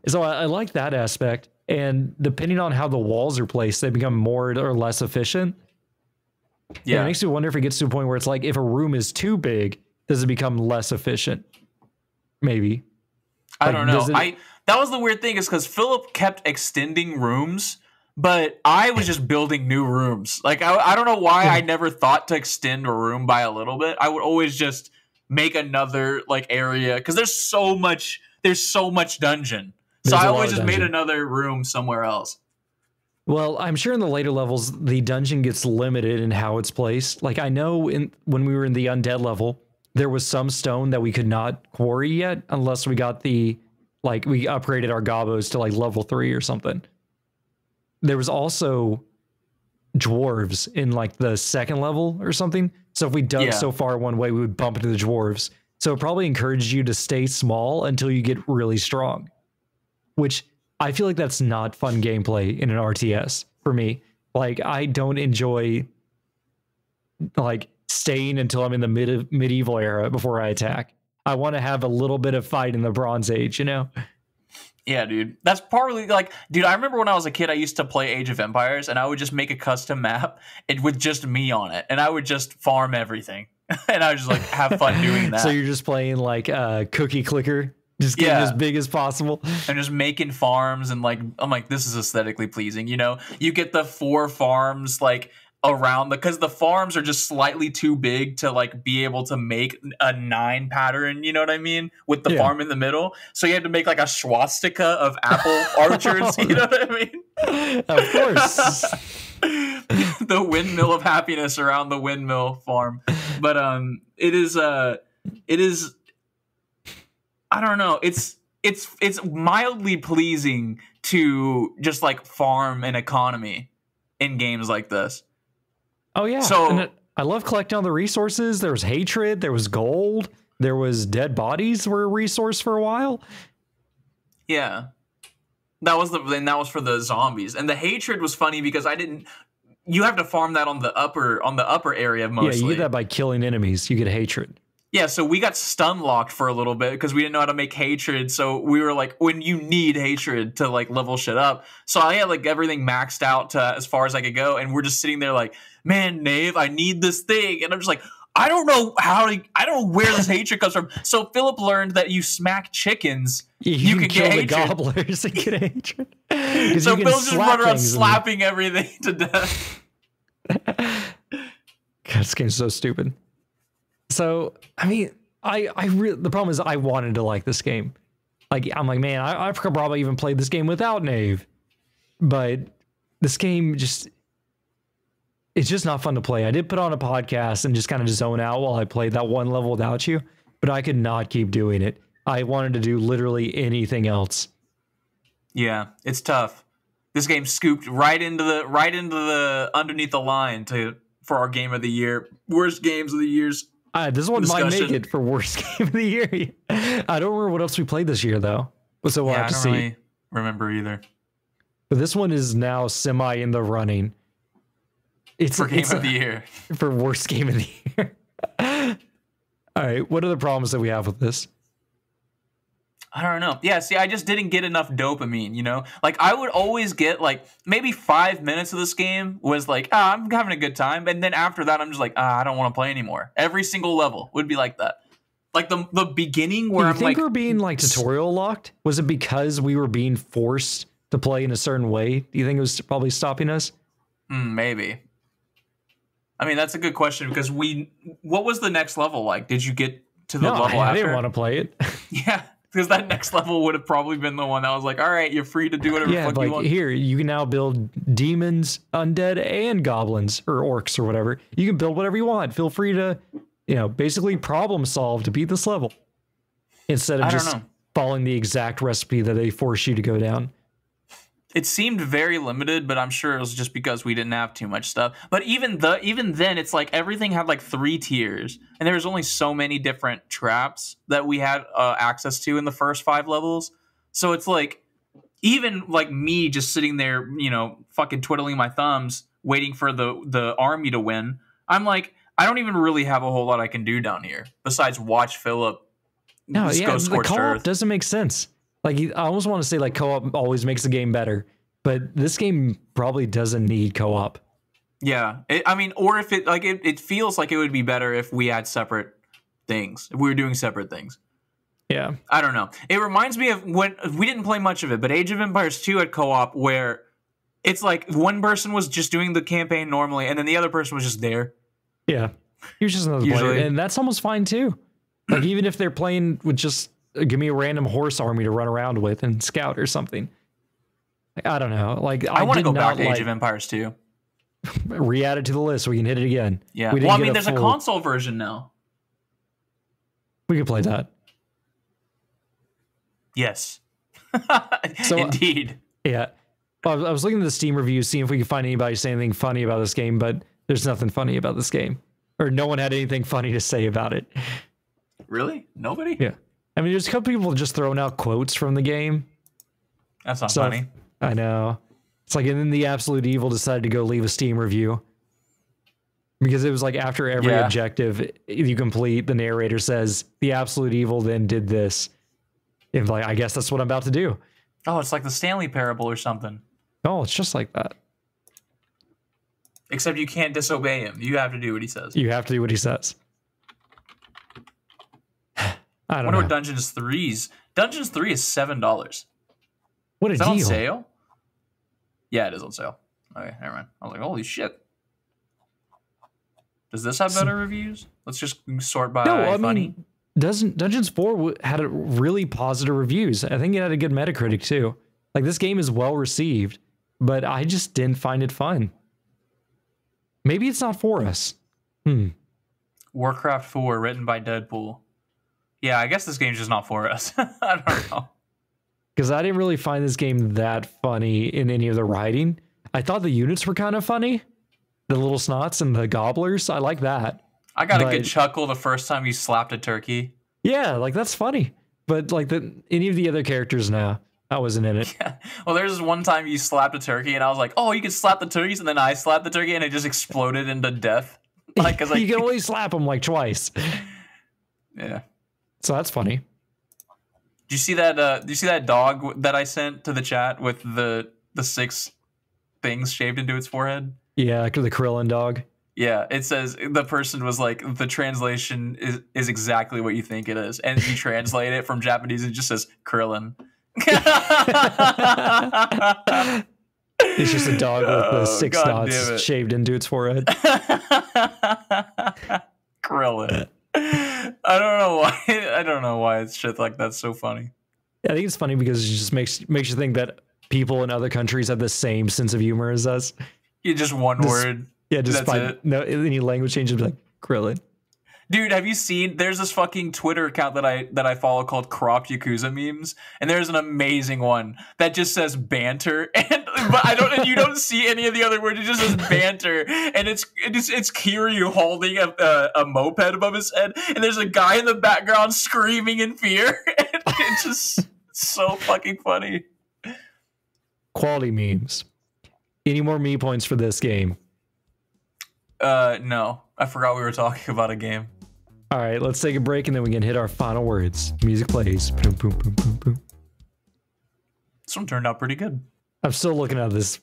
So I, I like that aspect. And depending on how the walls are placed, they become more or less efficient. Yeah. Yeah. it makes me wonder if it gets to a point where it's like if a room is too big, does it become less efficient? Maybe. I Like, don't know. it- I that was the weird thing is because Philip kept extending rooms, but I was just building new rooms. Like I, I don't know why I never thought to extend a room by a little bit. I would always just make another like area because there's so much. There's so much dungeon. So I always just made another room somewhere else. Well, I'm sure in the later levels the dungeon gets limited in how it's placed. Like I know in when we were in the undead level, there was some stone that we could not quarry yet unless we got the like we upgraded our gobos to like level 3 or something. There was also dwarves in like the second level or something. So if we dug Yeah. so far one way, we would bump into the dwarves. So it probably encouraged you to stay small until you get really strong. Which I feel like that's not fun gameplay in an RTS for me. Like I don't enjoy like staying until I'm in the mid- medieval era before I attack. I want to have a little bit of fight in the Bronze Age, you know? Yeah, dude. That's partly like, dude. I remember when I was a kid, I used to play Age of Empires, and I would just make a custom map and with just me on it, and I would just farm everything, and I would just like have fun doing that. So you're just playing like uh, cookie clicker, just getting Yeah. as big as possible. and just making farms and like I'm like this is aesthetically pleasing. You know, you get the four farms like around the because the farms are just slightly too big to like be able to make a nine pattern. You know what I mean? With the Yeah. farm in the middle, so you had to make like a swastika of apple orchards. You know what I mean? of course. the windmill of happiness around the windmill farm. But um it is uh it is I don't know. It's it's it's mildly pleasing to just like farm an economy in games like this. Oh yeah. So- And it- I love collecting all the resources. There was hatred, there was gold, there was dead bodies were a resource for a while. Yeah. That was the and that was for the zombies. And the hatred was funny because I didn't you have to farm that on the upper on the upper area mostly. Yeah, you get that by killing enemies. You get hatred. Yeah, so we got stun locked for a little bit because we didn't know how to make hatred. So we were like, when you need hatred to like level shit up. So I had like everything maxed out to as far as I could go, and we're just sitting there like, man, Nave, I need this thing, and I'm just like, I don't know how to, I don't know where this hatred comes from. So Philip learned that you smack chickens, You, you, can can kill get the hatred. gobblers and get hatred. So Philip just run around slapping everything to death. God, this game's so stupid. So, I mean, I, I really, the problem is I wanted to like this game. Like, I'm like, man, I, I could probably even played this game without Nave. But this game just, it's just not fun to play. I did put on a podcast and just kind of zone out while I played that one level without you, but I could not keep doing it. I wanted to do literally anything else. Yeah, it's tough. This game scooped right into the right into the underneath the line to for our game of the year, worst games of the years. Uh, this one might make it for worst game of the year. I don't remember what else we played this year though. So we'll yeah, I have to see. really remember either. But this one is now semi in the running. It's For game it's of the year, for worst game of the year. All right, what are the problems that we have with this? I don't know. Yeah, see, I just didn't get enough dopamine. You know, like I would always get like maybe five minutes of this game was like, ah, I'm having a good time, and then after that, I'm just like, ah, I don't want to play anymore. Every single level would be like that. Like the the beginning where you I'm think like, we're being like tutorial locked? Was it because we were being forced to play in a certain way? Do you think it was probably stopping us? Hmm, maybe. I mean, that's a good question because we. What was the next level like? Did you get to the No, level I, I after? didn't want to play it. Yeah, because that next level would have probably been the one that was like, all right, you're free to do whatever yeah, fuck you like want. here you can now build demons, undead, and goblins or orcs or whatever. You can build whatever you want. Feel free to, you know, basically problem solve to beat this level instead of just know. following the exact recipe that they force you to go down. It seemed very limited, but I'm sure it was just because we didn't have too much stuff. But even the even then, it's like everything had like three tiers, and there was only so many different traps that we had uh, access to in the first five levels. So it's like even like me just sitting there, you know, fucking twiddling my thumbs, waiting for the the army to win. I'm like, I don't even really have a whole lot I can do down here besides watch Philip. No, yeah, the co-op earth. doesn't make sense. Like I almost want to say like co-op always makes the game better, but this game probably doesn't need co-op. Yeah, it, I mean, or if it like it, it feels like it would be better if we had separate things. If we were doing separate things. Yeah, I don't know. It reminds me of when we didn't play much of it, but Age of Empires 2 had co-op where it's like one person was just doing the campaign normally and then the other person was just there. yeah. You're just another player, and that's almost fine too. Like even if they're playing with just give me a random horse army to run around with and scout or something. Like, I don't know. Like I, I, want to go back to Age like, of Empires 2. re-add it to the list. so We can hit it again. Yeah. We well, I mean, a there's a console version now. We could play that. Yes. So, uh, Indeed. Yeah. Well, I was- I was looking at the Steam reviews, seeing if we could find anybody saying anything funny about this game, but there's nothing funny about this game, or no one had anything funny to say about it. Really? Nobody? Yeah. I mean, there's a couple people just throwing out quotes from the game. That's not funny. I know. It's like, and then the Absolute Evil decided to go leave a Steam review because it was like after every Yeah. objective you complete, the narrator says the Absolute Evil then did this. And like, I guess that's what I'm about to do. Oh, it's like the Stanley Parable or something. Oh, it's just like that. Except you can't disobey him. You have to do what he says. You have to do what he says. I I don't wonder know. what Dungeons 3's. Dungeons 3 is $7. what a Is that on sale? Yeah, it is on sale. Okay, never mind. I was like, holy shit. Does this have better reviews? Let's just sort by No, I funny. mean, doesn't Dungeons 4 w- had a really positive reviews. I think it had a good Metacritic too. Like this game is well received, but I just didn't find it fun. Maybe it's not for us. Hmm. Warcraft 4, written by Deadpool. Yeah, I guess this game's just not for us. I don't know. Because I didn't really find this game that funny in any of the writing. I thought the units were kind of funny. The little snots and the gobblers. I like that. I got a good chuckle the first time you slapped a turkey. Yeah, like that's funny. But like the any of the other characters now, I wasn't in it. Yeah. Well, there's this one time you slapped a turkey, and I was like, "Oh, you can slap the turkeys," and then I slapped the turkey, and it just exploded into death. Like, cause like, you can only slap them like twice. yeah. So that's funny. Do you see that? Uh, do you see that dog that I sent to the chat with the the six things shaved into its forehead? Yeah, the Krillin dog. Yeah, it says the person was like the translation is is exactly what you think it is, and you translate it from Japanese, it just says Krillin. It's just a dog with the Oh, six God dots shaved into its forehead. Krillin. I don't know why. I don't know why it's shit like that's so funny. Yeah, I think it's funny because it just makes makes you think that people in other countries have the same sense of humor as us. You just one word. Yeah, despite it. no any language change, be like Krillin. Dude, have you seen? There's this fucking Twitter account that I that I follow called Cropped Yakuza memes, and there's an amazing one that just says banter, and but I don't, and you don't see any of the other words. It just says banter, and it's it's it's Kiryu holding a, a, a moped above his head, and there's a guy in the background screaming in fear. And it's just so fucking funny. Quality memes. Any more me points for this game? Uh, no, I forgot we were talking about a game. All right, let's take a break and then we can hit our final words. Music plays. Boom, boom, boom, boom, boom. This one turned out pretty good. I'm still looking at this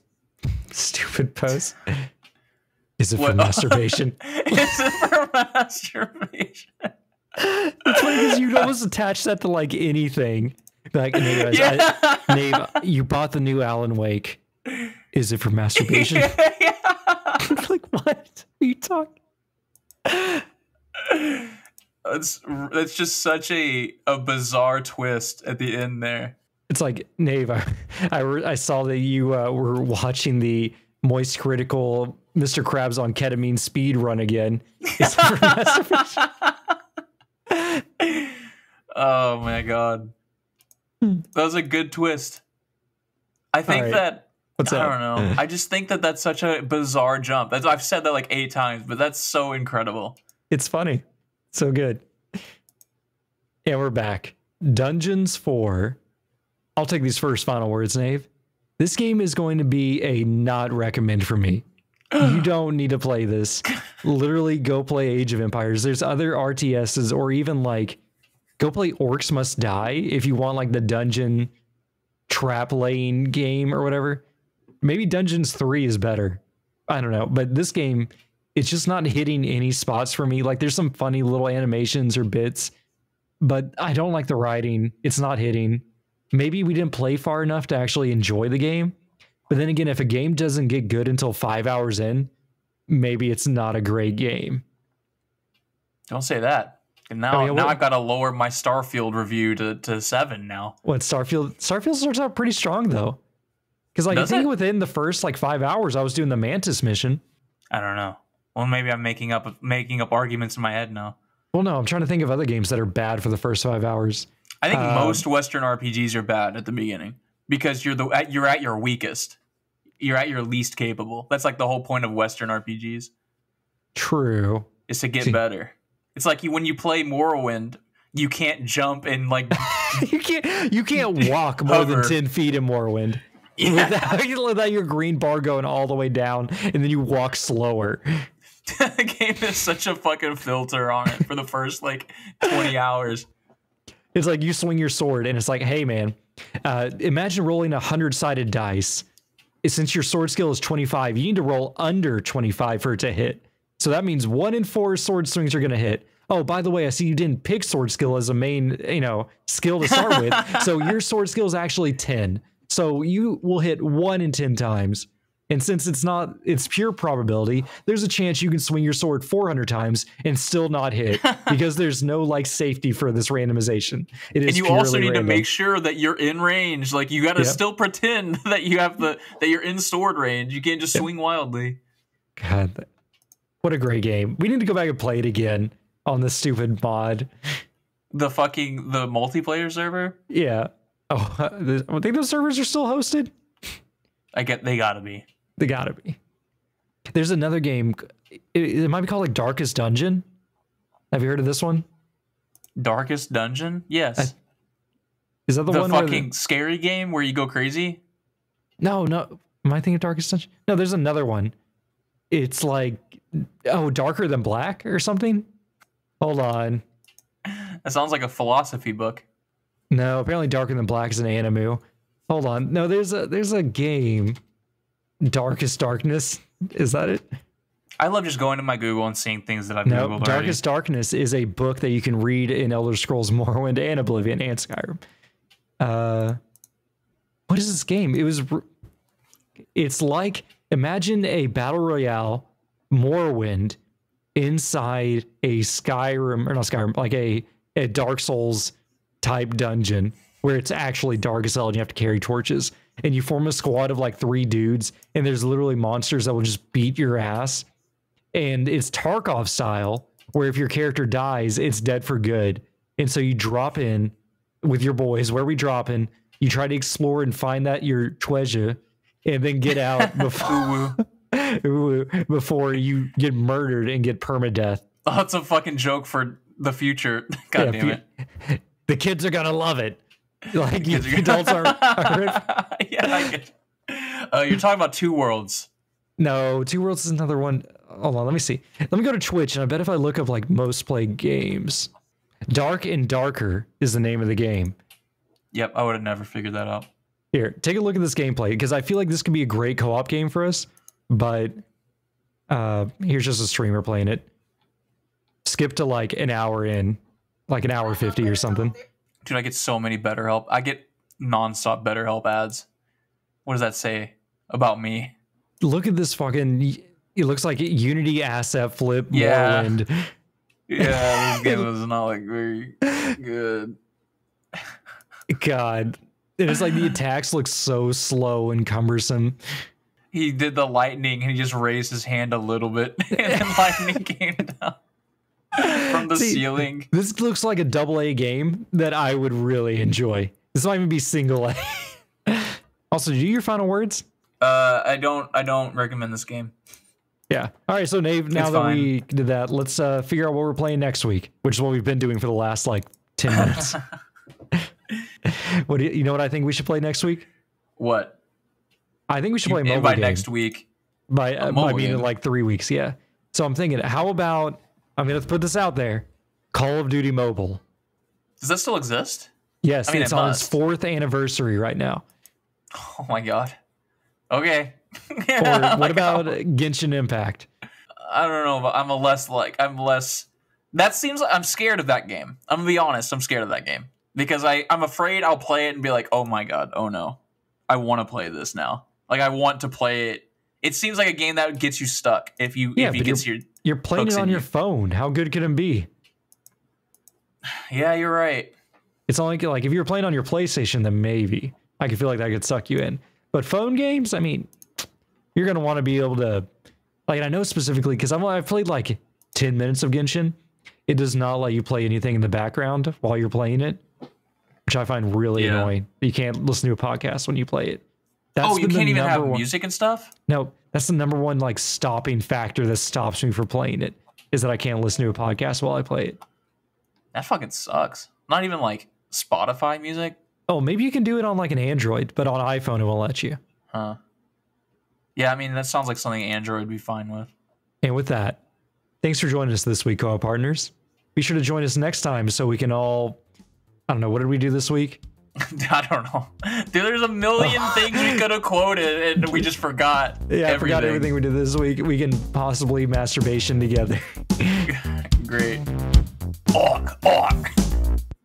stupid post. Is it for What? masturbation? It's for masturbation. It's funny because you'd almost attach that to like anything. Like, anyways, Yeah. I, Nave, you bought the new Alan Wake. Is it for masturbation? like, what are you talking? It's it's just such a a bizarre twist at the end there. It's like, Nave, I, I, re- I saw that you uh, were watching the Moist Critical Mr. Krabs on ketamine speed run again. Is it for masturbation? Oh my god. That was a good twist. I think right. that What's I up? don't know. I just think that that's such a bizarre jump. That's, I've said that like eight times, but that's so incredible. It's funny. So good. And we're back. Dungeons 4. I'll take these first final words, Nave. This game is going to be a not recommend for me. you don't need to play this. Literally go play Age of Empires. There's other RTSs or even like go play Orcs Must Die if you want like the dungeon trap laying game or whatever. Maybe Dungeons 3 is better. I don't know, but this game it's just not hitting any spots for me. Like there's some funny little animations or bits, but I don't like the writing. It's not hitting. Maybe we didn't play far enough to actually enjoy the game. But then again, if a game doesn't get good until five hours in, maybe it's not a great game. Don't say that. And now, Oh, yeah, now I've got to lower my Starfield review to, to seven now. What Starfield? Starfield starts out pretty strong though, because like Does I think it? within the first like five hours, I was doing the Mantis mission. I don't know. Well, maybe I'm making up making up arguments in my head now. Well, no, I'm trying to think of other games that are bad for the first five hours. I think Um, most Western RPGs are bad at the beginning because you're the at, you're at your weakest. You're at your least capable. That's like the whole point of Western RPGs True. is to get See- better. It's like you, when you play Morrowind, you can't jump and like you can't you can't walk more than ten feet in Morrowind. Without, without your green bar going all the way down, and then you walk slower. the game has such a fucking filter on it for the first like 20 hours. It's like you swing your sword, and it's like, hey man, uh, imagine rolling a hundred sided dice. Since your sword skill is twenty five, you need to roll under twenty five for it to hit. So that means one in four sword swings are going to hit. Oh, by the way, I see you didn't pick sword skill as a main, you know, skill to start with. So your sword skill is actually ten. So you will hit one in ten times. And since it's not, it's pure probability, there's a chance you can swing your sword 400 times and still not hit because there's no like safety for this randomization. It is And you also need random. to make sure that you're in range. Like you got to Yep. still pretend that you have the that you're in sword range. You can't just swing wildly. God, what a great game. We need to go back and play it again on the stupid mod. The fucking the multiplayer server. Yeah. Oh, I think those servers are still hosted. I get they gotta be. They gotta be. There's another game. It, it might be called like Darkest Dungeon. Have you heard of this one? Darkest Dungeon. Yes. Is that the, the one? fucking scary game where you go crazy. No, no. Am I thinking of Darkest Dungeon? No, there's another one. It's like oh, darker than black or something. Hold on. That sounds like a philosophy book. No, apparently darker than black is an anime. Hold on. No, there's a there's a game. Darkest Darkness. Is that it? I love just going to my Google and seeing things that I've No, googled Darkest Darkness is a book that you can read in Elder Scrolls Morrowind and Oblivion and Skyrim. Uh, what is this game? It was. It's like imagine a battle royale Morrowind inside a Skyrim or not Skyrim, like a a Dark Souls type dungeon where it's actually dark as hell and you have to carry torches and you form a squad of like three dudes and there's literally monsters that will just beat your ass and it's Tarkov style, where if your character dies, it's dead for good. And so you drop in with your boys. Where we drop in, you try to explore and find that your treasure, and then get out before before you get murdered and get permadeath. That's a fucking joke for the future. God Yeah, damn it. The kids are gonna love it. Like you, adults are. are yeah, I get. Uh, you're talking about two worlds. no, Two Worlds is another one. Hold on, let me see. Let me go to Twitch, and I bet if I look up like most played games, Dark and Darker is the name of the game. Yep, I would have never figured that out. Here, take a look at this gameplay because I feel like this could be a great co-op game for us. But uh here's just a streamer playing it. Skip to like an hour in, like an hour fifty or something. Dude, I get so many BetterHelp. I get nonstop BetterHelp ads. What does that say about me? Look at this fucking. It looks like Unity asset flip Yeah. Morrowind. Yeah, this game is not like very good. God, it's like the attacks look so slow and cumbersome. He did the lightning and he just raised his hand a little bit, and then lightning came down from the See, ceiling. This looks like a double A game that I would really enjoy. This might even be single A. Also, do your final words. Uh, I don't. I don't recommend this game. Yeah. All right. So, Nave, now It's that fine. we did that, let's uh, figure out what we're playing next week, which is what we've been doing for the last like 10 minutes. what do you, you know what I think we should play next week? What? I think we should You- play mobile by game. next week. by, uh, by mobile being in like three weeks. Yeah. So I'm thinking, how about, I'm going to put this out there Call of Duty Mobile. Does that still exist? Yes, I mean, it's it on its fourth anniversary right now. Oh my god. Okay. Or oh what about Genshin Impact? I don't know, but I'm a less like I'm less. That seems like I'm scared of that game. I'm gonna be honest. I'm scared of that game because I I'm afraid I'll play it and be like, oh my god, oh no, I want to play this now. Like I want to play it. It seems like a game that gets you stuck if you Yeah, if you get your. You're playing it on your you. phone. How good can it be? Yeah, you're right. It's only like like if you're playing on your PlayStation, then maybe I could feel like that could suck you in. But phone games, I mean, you're gonna want to be able to, like, I know specifically because I've I've played like ten minutes of Genshin. It does not let you play anything in the background while you're playing it, which I find really Yeah. annoying. You can't listen to a podcast when you play it. That's oh, you can't even have one- music and stuff. No, that's the number one like stopping factor that stops me from playing it is that I can't listen to a podcast while I play it. That fucking sucks. Not even like Spotify music. Oh, maybe you can do it on like an Android, but on iPhone it won't let you. Huh. Yeah, I mean that sounds like something Android would be fine with. And with that, thanks for joining us this week, co partners. Be sure to join us next time so we can all. I don't know. What did we do this week? I don't know. Dude, there's a million things we could have quoted and we just forgot. Yeah, I forgot everything we did this week. We can possibly masturbation together. Great. Orc, orc.